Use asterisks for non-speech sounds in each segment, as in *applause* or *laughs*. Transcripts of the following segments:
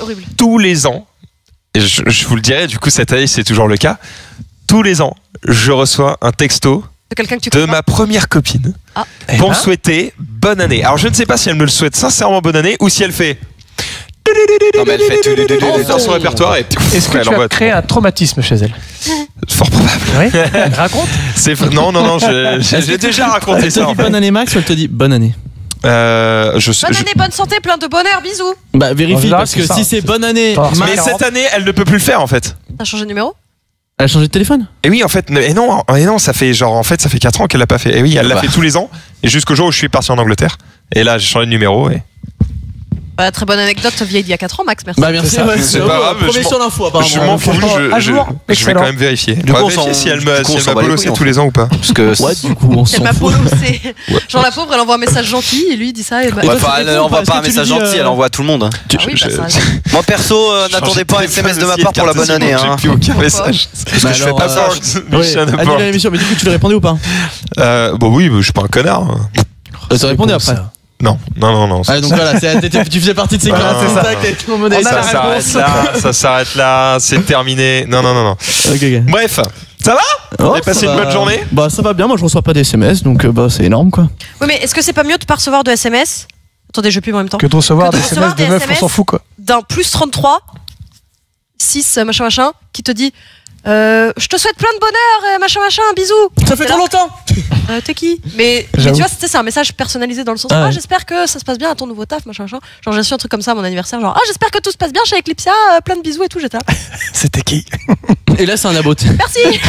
Horrible. tous les ans, et je, je vous le dirai, du coup cette année c'est toujours le cas, tous les ans, je reçois un texto De quelqu'un que tu de connais ma première copine Ah. pour me ben. souhaiter bonne année. Alors je ne sais pas si elle me le souhaite sincèrement bonne année ou si elle fait Non, mais elle fait dans son répertoire et Est-ce que elle tu envoie as créé un traumatisme chez elle? Fort probable. Oui. *laughs* Raconte. Non non non, j'ai *laughs* déjà raconté Elle te ça. dit bonne année Max ou elle te dit bonne année? Euh, je, sais- Bonne je- année, bonne santé, plein de bonheur, bisous. Bah vérifie général, parce que ça. si c'est bonne année, mais cette année, elle ne peut plus le faire en fait. T'as changé de numéro elle a changé de téléphone. Et oui, en fait, et non, et non, ça fait genre en fait, ça fait 4 ans qu'elle l'a pas fait. Et oui, elle l'a Bah. fait tous les ans et jusqu'au jour où je suis parti en Angleterre. Et là, j'ai changé de numéro et Bah, Très bonne anecdote vieille d'il y a 4 ans, Max, merci. Bah merci. C'est ça. ouais, C'est pas grave, Premier je m'en- sur l'info je m'en fous. Je, je- je vais quand même vérifier. Du coup, on vérifier si elle si m'a bolossé tous les ans ou pas. Parce que. Ouais, du coup on s'en Elle m'a fout. bolossé. *laughs* Genre la pauvre, elle envoie un message gentil et lui il dit ça. Et bah, Ouais, elle envoie pas, un message gentil, euh, elle envoie à tout le monde. ah bah, ça. Moi perso, euh, n'attendez de pas un SMS de ma part pour la bonne année. Hein. J'ai plus aucun *laughs* message. Parce Bah que je fais pas euh, ça. Oui, Mission annule abort. l'émission, mais du coup tu lui répondais ou pas? Euh, Bon, oui, mais je suis pas un connard. Euh, Tu répondais Réponse, après. Non, non, non, non. Ah, donc voilà, tu faisais partie de ces Bah, c'est ça. s'arrête là, ça s'arrête là, c'est terminé. Non, non, non, non. Bref, ça va Oh, avez passé une va. bonne journée Bah ça va bien, moi je reçois pas des SMS donc euh, bah c'est énorme quoi. Oui, mais est-ce que c'est pas mieux de pas recevoir de SMS? Attendez, je pub en même temps. Que de recevoir Que de des recevoir SMS de des meufs, on s'en fout quoi. D'un plus 33, 6, euh, machin, machin, qui te dit euh, Je te souhaite plein de bonheur, machin, machin, bisous. Ça fait trop longtemps *laughs* Euh, T'es qui Mais, tu vois, c'est un message personnalisé dans le sens Ah Ah, j'espère que ça se passe bien à ton nouveau taf, machin, machin. Genre, j'ai reçu un truc comme ça à mon anniversaire, genre Ah, j'espère que tout se passe bien chez Eclipsia, euh, plein de bisous et tout, j'étais là. *laughs* C'était qui *laughs* Et là c'est un abot. Merci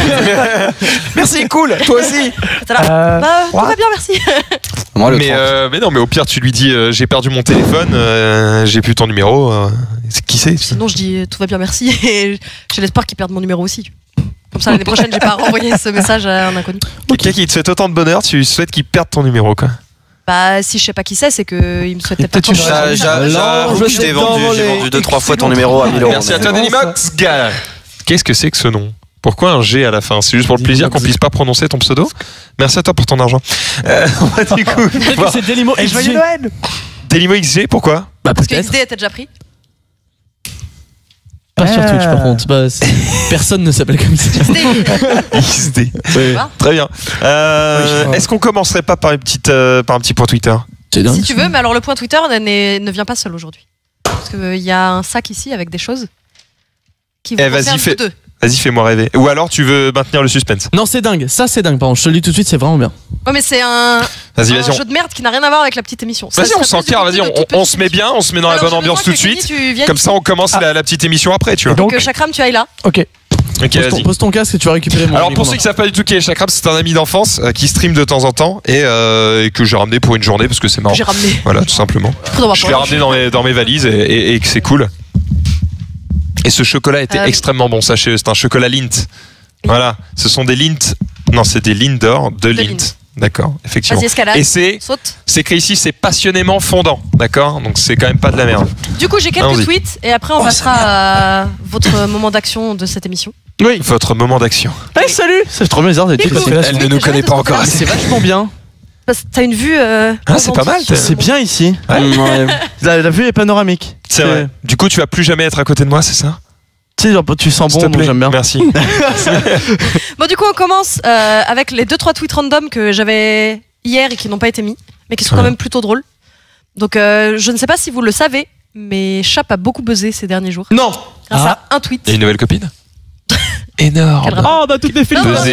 Merci, cool, toi aussi. Là. Euh, Bah, tout va bien, merci. Moi, le mais, 30. euh, mais non, mais au pire, tu lui dis euh, j'ai perdu mon téléphone, euh, j'ai plus ton numéro. euh, c'est- qui c'est Sinon, je dis Tout va bien, merci. Et j'ai l'espoir qu'ils perdent mon numéro aussi. Comme ça, l'année prochaine, j'ai pas renvoyé ce message à un inconnu. Quelqu'un qui te souhaite autant de bonheur, tu souhaites qu'il perde ton numéro, quoi. Bah, si je sais pas qui c'est, c'est qu'il me pas peut-être tant de bonheur. J'avoue je je t'ai vendu, j'ai vendu deux trois fois ton numéro à 1000 euros. Merci à toi, Denis Max, gars. Qu'est-ce que c'est que ce nom? Pourquoi un G à la fin? C'est juste pour le plaisir qu'on puisse pas prononcer ton pseudo? Merci à toi pour ton argent. Euh, du coup *laughs* c'est Delimo Et joyeux XG. Noël Dailymo XG, pourquoi? Bah Parce que. XD était déjà pris. Pas sur Ah. Twitch par contre. Bah, *laughs* personne ne s'appelle comme ça. XD. *laughs* Ouais. Très bien. Euh, Oui. Est-ce qu'on commencerait pas par, une petite, euh, par un petit point Twitter? Si tu veux, mais alors le point Twitter ne vient pas seul aujourd'hui. Parce qu'il y a un sac ici avec des choses qui vous Eh, fais- deux. Vas-y, fais-moi rêver. Ou alors tu veux maintenir le suspense Non, c'est dingue. Ça, c'est dingue. Pardon, je te le dis tout de suite, c'est vraiment bien. Ouais, mais c'est un, Vas-y, un vas-y. on- jeu de merde qui n'a rien à voir avec la petite émission. Ça Vas-y, on s'encarre, vas-y, on, se met bien, on se met dans la bonne ambiance tout de Kenny, suite. Comme ça, on commence Ah. la, la petite émission après, tu vois. Et donc que Chakram, tu ailles là. Ok. Ok, Pose ton, vas-y. pose ton casque et tu vas récupérer mon Alors pour ceux qui savent pas du tout qui est Chakram, c'est un ami d'enfance euh, qui stream de temps en temps et, euh, et que j'ai ramené pour une journée parce que c'est marrant. J'ai ramené. Voilà, tout simplement. Je l'ai ramené dans mes, dans mes valises et, et- et que c'est cool. Et ce chocolat était Euh, extrêmement bon, sachez, c'est un chocolat Lindt. Voilà, ce sont des Lindt. Non, c'est des Lindor de Lindt. Lindt. D'accord, effectivement. Et c'est c'est écrit ici, c'est passionnément fondant, d'accord Donc c'est quand même pas de la merde. Du coup, j'ai quelques tweets et après on passera à votre moment d'action de cette émission. Oui. Votre moment d'action. Hey, salut Ça fait trop bizarre ici. Elle ne nous connaît pas encore assez. C'est vachement bien. Parce que T'as une vue. euh, Ah, c'est pas mal, C'est bien ici. Ouais. Ouais. La, la vue est panoramique. C'est vrai. Du coup, tu vas plus jamais être à côté de moi, c'est ça? Tu sais, genre, tu sens S'il bon, te donc plaît. j'aime bien. Merci. *laughs* *laughs* Bon, du coup, on commence euh, avec les deux trois tweets random que j'avais hier et qui n'ont pas été mis, mais qui sont quand Ouais. même plutôt drôles. Donc, euh, je ne sais pas si vous le savez, mais Chap a beaucoup buzzé ces derniers jours Non grâce Ah. à un tweet. A une nouvelle copine? Énorme. Oh, bah toutes les filles. Merci.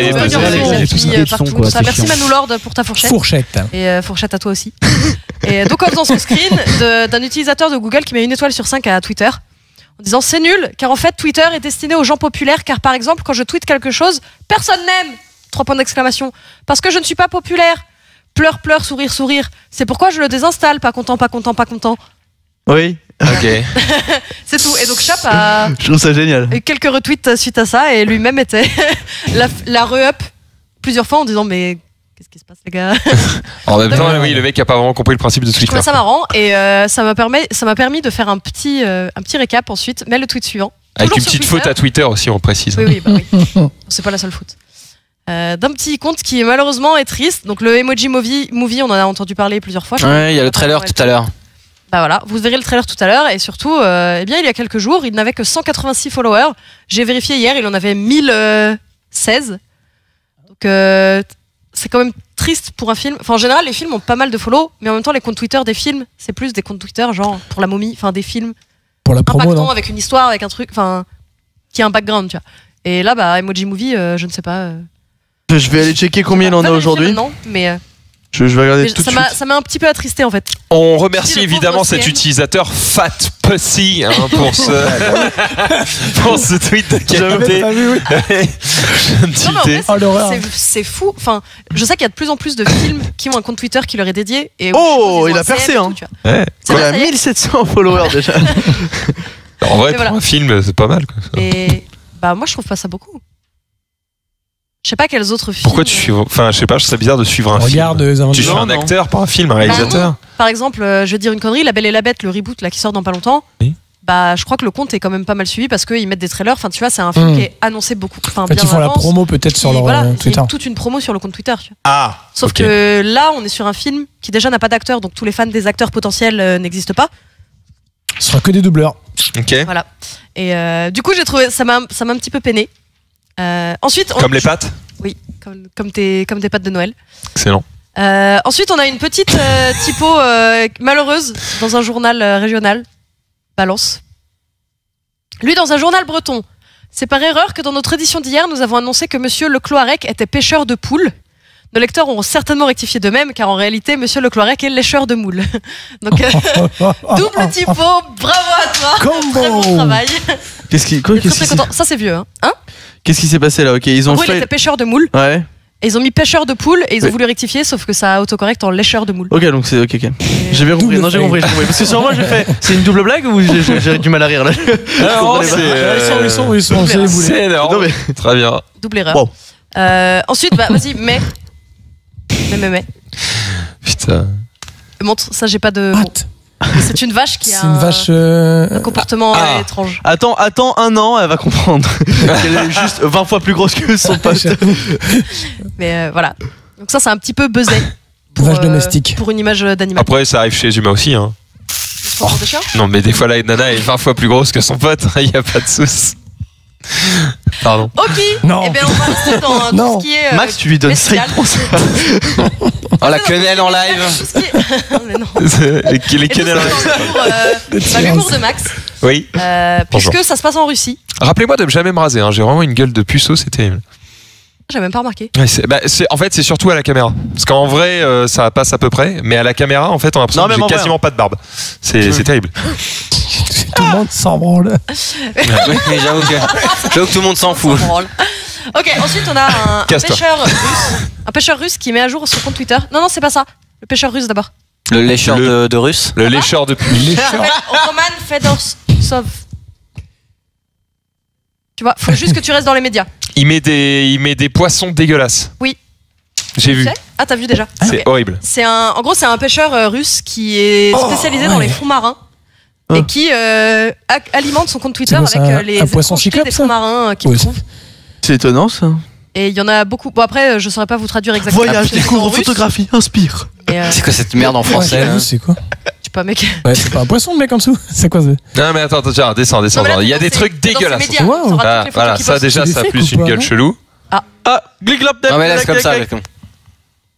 Manu Lord pour ta fourchette. Fourchette. Et euh, fourchette à toi aussi. *laughs* et euh, donc en faisant ce screen d'un utilisateur de Google qui met une étoile sur 5 à Twitter en disant c'est nul car en fait Twitter est destiné aux gens populaires car par exemple quand je tweete quelque chose personne n'aime trois points d'exclamation parce que je ne suis pas populaire pleure pleure sourire sourire c'est pourquoi je le désinstalle pas content pas content pas content Oui, Ok. *laughs* c'est tout et donc Chap a *laughs* je trouve ça génial. eu quelques retweets suite à ça et lui-même était *laughs* la, la re-up plusieurs fois en disant mais qu'est-ce qui se passe les gars? En même temps, oui, le mec a pas vraiment compris le principe de Je Twitter. trouvais ça marrant et euh, ça m'a permis, ça m'a permis de faire un petit, euh, un petit récap ensuite, mais le tweet suivant. Avec Toujours une sur petite Twitter. faute à Twitter aussi, on précise. Oui, oui, bah oui. C'est pas la seule faute. Euh, D'un petit compte qui malheureusement est triste. Donc le emoji movie, movie, on en a entendu parler plusieurs fois. je crois. Ouais, il y a le trailer tout à l'heure. Bah voilà, vous verrez le trailer tout à l'heure et surtout, euh, eh bien, il y a quelques jours, il n'avait que 186 followers. J'ai vérifié hier, il en avait 1016. Donc euh, c'est quand même triste pour un film. Enfin, en général, les films ont pas mal de follow, mais en même temps, les comptes Twitter des films, c'est plus des comptes Twitter genre pour la momie, enfin des films Pour la promo, non avec une histoire, avec un truc, enfin qui a un background, tu vois. Et là, bah, Emoji Movie, euh, je ne sais pas. euh, Je vais aller checker combien il en a aujourd'hui. maintenant, mais, euh, Je, je vais regarder tout ça m'a ça m'a un petit peu attristé en fait. On remercie évidemment cet utilisateur Fat Pussy hein, pour ce *laughs* pour ce tweet de qualité. oui. *laughs* Oh, c'est- fou. Enfin, je sais qu'il y a de plus en plus de films qui ont un compte Twitter qui leur est dédié. Et Oh, il a percé, hein. tout. Ouais. Il a ça y est. 1700 followers déjà. En vrai, voilà. pour un film, c'est pas mal. Quoi. Et bah moi je trouve pas ça beaucoup. Je sais pas quels autres films. Pourquoi tu suis Enfin, je sais pas, je serais bizarre de suivre un Regarde film. Tu suis un non. acteur, pas un film, un réalisateur. Par exemple, euh, je vais dire une connerie, La Belle et la Bête, le reboot là qui sort dans pas longtemps. Oui. Bah je crois que le compte est quand même pas mal suivi parce qu'ils mettent des trailers. Enfin tu vois, c'est un film Hmm. qui est annoncé beaucoup. Enfin En fait, bien ils font la promo peut-être sur leur voilà, euh, il y a Twitter. toute une promo sur le compte Twitter. tu vois. Ah, Sauf que là, on est sur un film qui déjà n'a pas d'acteur, donc tous les fans des acteurs potentiels euh, n'existent pas. Ce sera que des doubleurs. Ok. Voilà. Et euh, du coup, j'ai trouvé ça m'a ça m'a un petit peu peiné. Euh, ensuite, on- Comme les pattes Oui, comme, comme tes comme tes pâtes de Noël. Excellent. Euh, ensuite, on a une petite euh, typo euh, malheureuse dans un journal régional. Balance. Lui, dans un journal breton. C'est par erreur que dans notre édition d'hier, nous avons annoncé que Monsieur Le Cloarec était pêcheur de poules. Nos lecteurs auront certainement rectifié de même, car en réalité, Monsieur Le Cloarec est lécheur de moules. *laughs* Donc, *laughs* double typo, bravo à toi. Très bon Combo travail. Qu'est-ce qui, quoi, est très, qu'est-ce très content. Ça, c'est vieux. Hein, Hein? Qu'est-ce qui s'est passé là Ok, ils En ont il fait. était pêcheur de moules. Ouais. Et ils ont mis pêcheur de poules et ils ont Oui. voulu rectifier, sauf que ça a autocorrect en lécheur de moules. Ok, donc c'est ok, ok. J'ai bien compris. Non, j'ai compris, j'ai compris. Parce que sur moi, j'ai fait. *laughs* C'est une double blague ou j'ai- du mal à rire là non, c'est, c'est, Ils sont, ils sont, ils sont, c'est énorme. Non, mais- *laughs* Très bien. Double erreur. Bon. Euh, ensuite, bah, vas-y, mais. *laughs* Mais, mais, mais. Putain. Montre, ça, j'ai pas de. What C'est une vache qui a un, euh, un comportement Ah. euh, étrange. Attends, attends un an, elle va comprendre. *laughs* Elle est juste 20 fois plus grosse que son pote. *laughs* Mais euh, voilà. Donc, ça, c'est un petit peu buzzé. Vache domestique. Pour une image d'animal. Après, ça arrive chez les humains aussi. Hein. Pour des chiens Non, mais des fois, la nana est 20 fois plus grosse que son pote. *laughs* Il n'y a pas de souci. Pardon. Ok. Non. Eh bien, on va rester dans tout Non. ce qui est. euh, Max, tu lui donnes ça. *laughs* Oh la quenelle en live Tout ce qui est- mais non. *laughs* les les Et tout quenelles en c'est dans l'humour, euh, *laughs* bah, l'humour de Max, Oui. euh, puisque ça se passe en Russie. Rappelez-moi de jamais me raser. Hein. J'ai vraiment une gueule de puceau, c'est terrible. J'ai même pas remarqué. Ouais, c'est- bah, c'est- en fait, c'est surtout à la caméra. Parce qu'en vrai, euh, ça passe à peu près. Mais à la caméra, en fait, on a l'impression Non, que même en j'ai vrai, quasiment pas de barbe. C'est c'est terrible. Tout le monde s'en branle. Oui, mais J'avoue que, j'avoue que tout le monde s'en fout. Ok, ensuite on a un, pêcheur russe, un pêcheur russe qui met à jour son compte Twitter. Non non c'est pas ça. Le pêcheur russe d'abord. Le lécheur Le- de, de russe. Le lécheur de s'appelle Roman Fedorsov. Tu vois, faut juste que tu restes dans les médias. Il met des, il met des poissons dégueulasses. Oui. J'ai vu. Ah t'as vu déjà C'est horrible. C'est un, en gros c'est un pêcheur euh, russe qui est Oh, spécialisé dans ouais. les fonds marins. Oh. Et qui euh, alimente son compte Twitter avec un- euh, les un poisson étrangetés cyclope, des fonds marins euh, qu'il Ouais, trouve. C'est étonnant ça. Et il y en a beaucoup. Bon après, je saurais pas vous traduire exactement. Voyage, ce découvre, photographie, inspire. euh, C'est quoi cette merde en français c'est quoi je sais pas mec. Ouais, c'est pas un poisson, le mec en dessous. *laughs* C'est quoi ça Non, mais attends, attends, tiens, descends, descends. Non, mais là, Il y a des trucs dégueulasses. Wow. Ah, voilà, ça déjà, ça a plus une gueule chelou. Ah, glip-glop, Non mais laisse comme ça. comme-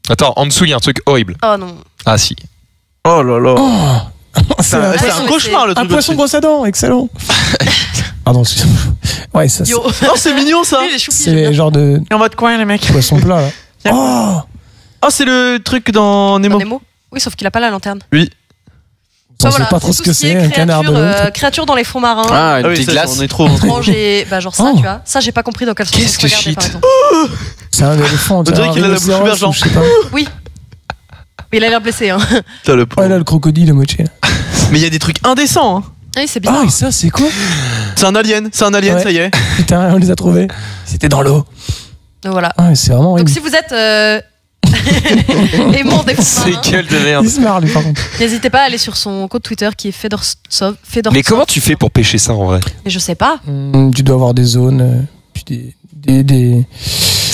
Attends, en dessous, il y a un truc horrible. Oh non. Ah, si. Oh là là. Oh *laughs* C'est un, un, c'est un cauchemar le un truc. poisson là-dessus. brosse à dents, excellent. *laughs* Pardon, excusez-moi. Ouais, ça, c'est Yo. Oh, c'est mignon ça. Lui, il est choupi, c'est j'aime bien. le genre de Et on va de coin les mecs. poisson plat, là. *laughs* Oh Oh, c'est le truc dans Dans Nemo. Nemo. Oui, sauf qu'il a pas la lanterne. On Bah sait voilà, pas trop c'est ce tout que qui est c'est, un canard de créature, euh, l'autre. créature dans les fonds marins. Ah, une Ah oui, petite ça, glace. on est trop. étrange et bah genre ça, Oh. tu vois. Ça, j'ai pas compris dans quel sens Qu'est-ce on que se regardait, par shit exemple. C'est un éléphant, On dirait un qu'il a la bouche ouverte, genre. ou je sais pas. Mais il a l'air blessé, hein. *laughs* Putain, le Ouais, là, le crocodile, le moitié. *laughs* Mais il y a des trucs indécents. Hein. Oui, c'est bizarre. Ah, et ça, c'est quoi C'est un alien, c'est un alien, Ouais. ça y est. *laughs* Putain, on les a trouvés. C'était dans l'eau. Donc voilà. Ah, mais c'est vraiment Donc horrible. si vous êtes euh... aimant des fonds C'est marins, gueule de merde. Il se marre, lui, par contre. n'hésitez pas à aller sur son compte Twitter qui est Fedorsov. Fedorsov. Mais comment tu fais pour pêcher ça en vrai? Mais je sais pas. Hum, tu dois avoir des zones, euh, puis des, des, des,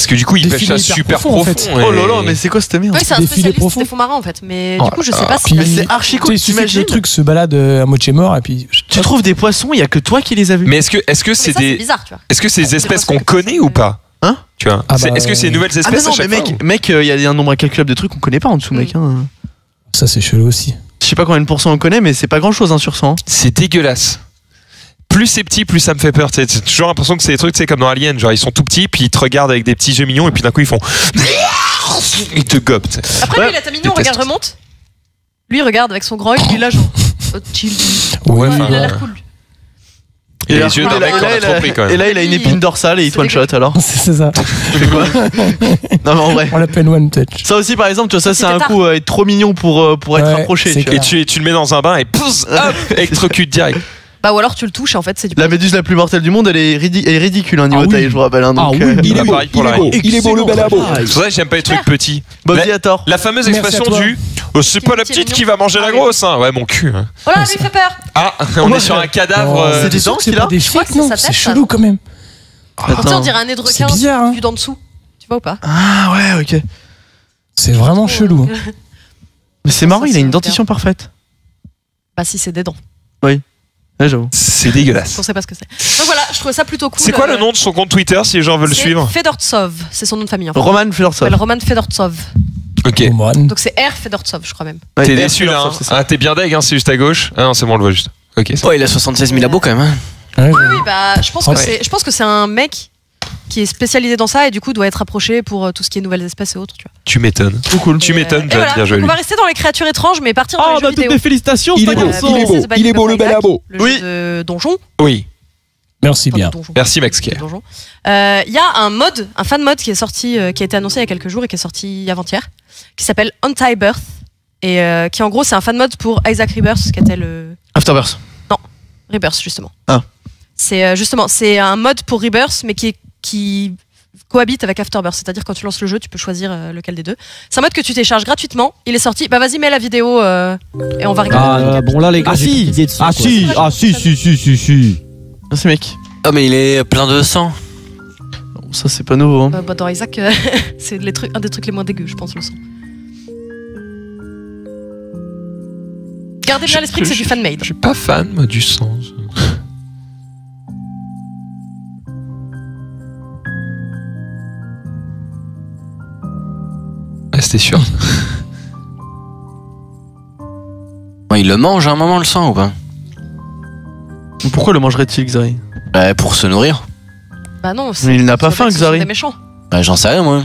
Parce que du coup, il pêche hyper super profond, profond. en fait. et- Oh là là, mais c'est quoi cette merde Oui, c'est un spécialiste des fonds marins en fait. Mais du coup, je sais pas là. si. C'est archi cool, t'imagines le truc se balade euh, à moitié mort et puis. Tu trouves des poissons, il y a que toi qui les as vus? Mais est-ce que est-ce que Mais c'est ça, c'est des bizarre, tu vois. est-ce que c'est des espèces qu'on connaît ou pas Hein? Tu vois Ah bah, Est-ce que c'est des nouvelles Ah espèces non, à mais fois mec, mec, euh, il y a un nombre incalculable de trucs qu'on connaît pas en dessous, Mm. mec. hein. Ça, c'est chelou aussi. Je sais pas combien de pourcents on connaît, mais c'est pas grand chose hein, sur 100. C'est dégueulasse. Plus c'est petit, plus ça me fait peur. J'ai toujours l'impression que c'est des trucs, c'est comme dans Alien, genre ils sont tout petits, puis ils te regardent avec des petits yeux mignons, et puis d'un coup ils font, *laughs* ils te gobent. Après, Ouais. lui, il a ta mignon, regarde, remonte. Lui, il regarde avec son groin, il est là, genre. *laughs* oh, chill. Ouais, enfin, il a ouais. l'air cool. lui. Et les là, yeux d'un là, mec et qu'on là, a il trop pris quand Et là, il a une épine dorsale et il one shot alors. *laughs* c'est ça. Quoi Non, mais en vrai. On l'appelle One Touch. Ça aussi, par exemple, tu vois, ça, c'est un tard. coup euh, être trop mignon pour, euh, pour être Ouais, rapproché. c'est tu vois. Et tu, tu le mets dans un bain et pousse, hop, électrocute direct. Bah, ou alors tu le touches, et en fait, c'est du. La méduse la plus mortelle du monde, elle est, ridi- elle est ridicule, hein, niveau Ah oui. taille, je vous rappelle. Hein, donc, euh, il est beau, il est beau. Il est beau le balabo. C'est vrai que j'aime pas les trucs petits. Bobby La- a tort. La fameuse Merci expression à toi. du oh, c'est pas la Petit petite mignon. qui va manger Ah la oui. grosse, hein. Ouais, mon cul. hein. Oh là, lui, il fait peur. Ah, on est sur un cadavre. Oh, euh, c'est des dents qu'il a pas des crois que fakes, c'est non sa C'est tête, ça, chelou quand même. Tu sais, on dirait un nez de C'est requin bizarre, hein. vu d'en dessous. Tu vois ou pas Ah ouais, ok. C'est vraiment chelou. hein. Mais c'est marrant, il a une dentition parfaite. Bah, si, c'est des dents. Ouais, j'avoue. C'est dégueulasse. On sait pas ce que c'est. Donc voilà, je trouvais ça plutôt cool. C'est quoi euh, le nom de son compte Twitter si les gens veulent le suivre Fedortsov, c'est son nom de famille en fait. Roman s'appelle Roman Fedortsov. Ok. Donc c'est R Fedortsov, je crois même. Ouais, T'es déçu là, hein Federsov, c'est ça. Ah, T'es bien deg, hein, c'est juste à gauche. Ah non, c'est bon, on le voit juste. Ok. Oh, il a 76 000 abos quand même. hein. Oui, oui, bah, je pense que c'est, je pense que c'est un mec qui est spécialisé dans ça et du coup doit être approché pour euh, tout ce qui est nouvelles espèces et autres. Tu vois. Tu m'étonnes. Trop cool. Tu Et, m'étonnes, euh, et John. voilà. Bien joué. On va rester dans les créatures étranges, mais partir dans les jeux vidéo. félicitations, Il est beau, Euh, il est beau, il est beau, le balabo. Le Oui. jeu de donjon. Oui. Merci bien. Merci, Max donjon. Euh, Il y a un mode, un fan mode qui est sorti, euh, qui a été annoncé il y a quelques jours et qui est sorti avant-hier, qui s'appelle Anti-Birth et euh, qui en gros c'est un fan mode pour Isaac Rebirth, qui était le Afterbirth. Rebirth justement. Ah. C'est euh, justement c'est un mode pour Rebirth mais qui est- qui cohabite avec Afterbirth, c'est-à-dire quand tu lances le jeu, tu peux choisir euh, lequel des deux. C'est un mode que tu télécharges gratuitement. Il est sorti. Bah vas-y, mets la vidéo euh, et on va regarder. Ah, bon là les gars. Ah, si. dessus, Ah, si. Ah si si si si si. Merci mec. Oh, mais il est plein de sang. Bon, ça c'est pas nouveau. Hein. Euh, bah, dans Isaac, euh, *laughs* c'est les trucs, un des trucs les moins dégueux, je pense, le son. Gardez bien à l'esprit que c'est du fan-made. Je suis pas fan, moi, du sang. C'était sûr. *laughs* Il le mange à un moment le sang ou pas? Pourquoi le mangerait-il, Xari? Bah, pour se nourrir. Bah non, c'est- Mais il n'a pas c'est faim, Xari. des méchants. Bah, j'en sais rien moi.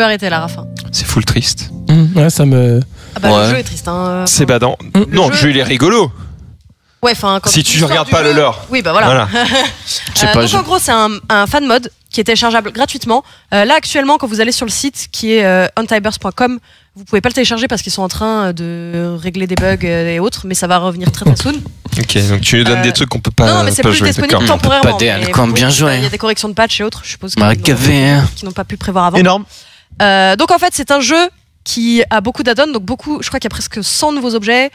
Peux arrêter la Rafa. C'est full triste. Hum, Ouais, ça me. Ah bah Ouais. le jeu est triste. Hein. C'est badant. Le Non, le jeu- jeu, il est rigolo. Ouais, enfin. quand Si tu l'histoire regardes pas le lore. Oui, bah voilà. Voilà. Je sais *laughs* Euh, pas. donc je- en gros, c'est un, un fan mode qui est téléchargeable gratuitement. Euh, là, actuellement, quand vous allez sur le site qui est euh, untibers.com, vous pouvez pas le télécharger parce qu'ils sont en train de régler des bugs euh, et autres, mais ça va revenir très très soon. Ok, donc tu nous donnes Euh, des trucs qu'on peut pas, non, non, mais c'est pas plus jouer. disponible temporairement. Pas des mais bien joué. Il y a des corrections de patch et autres, je suppose, gavé, hein. n'ont pas pu prévoir avant. Énorme. Euh, donc en fait, c'est un jeu qui a beaucoup d'add-ons, donc beaucoup, je crois qu'il y a presque 100 nouveaux objets.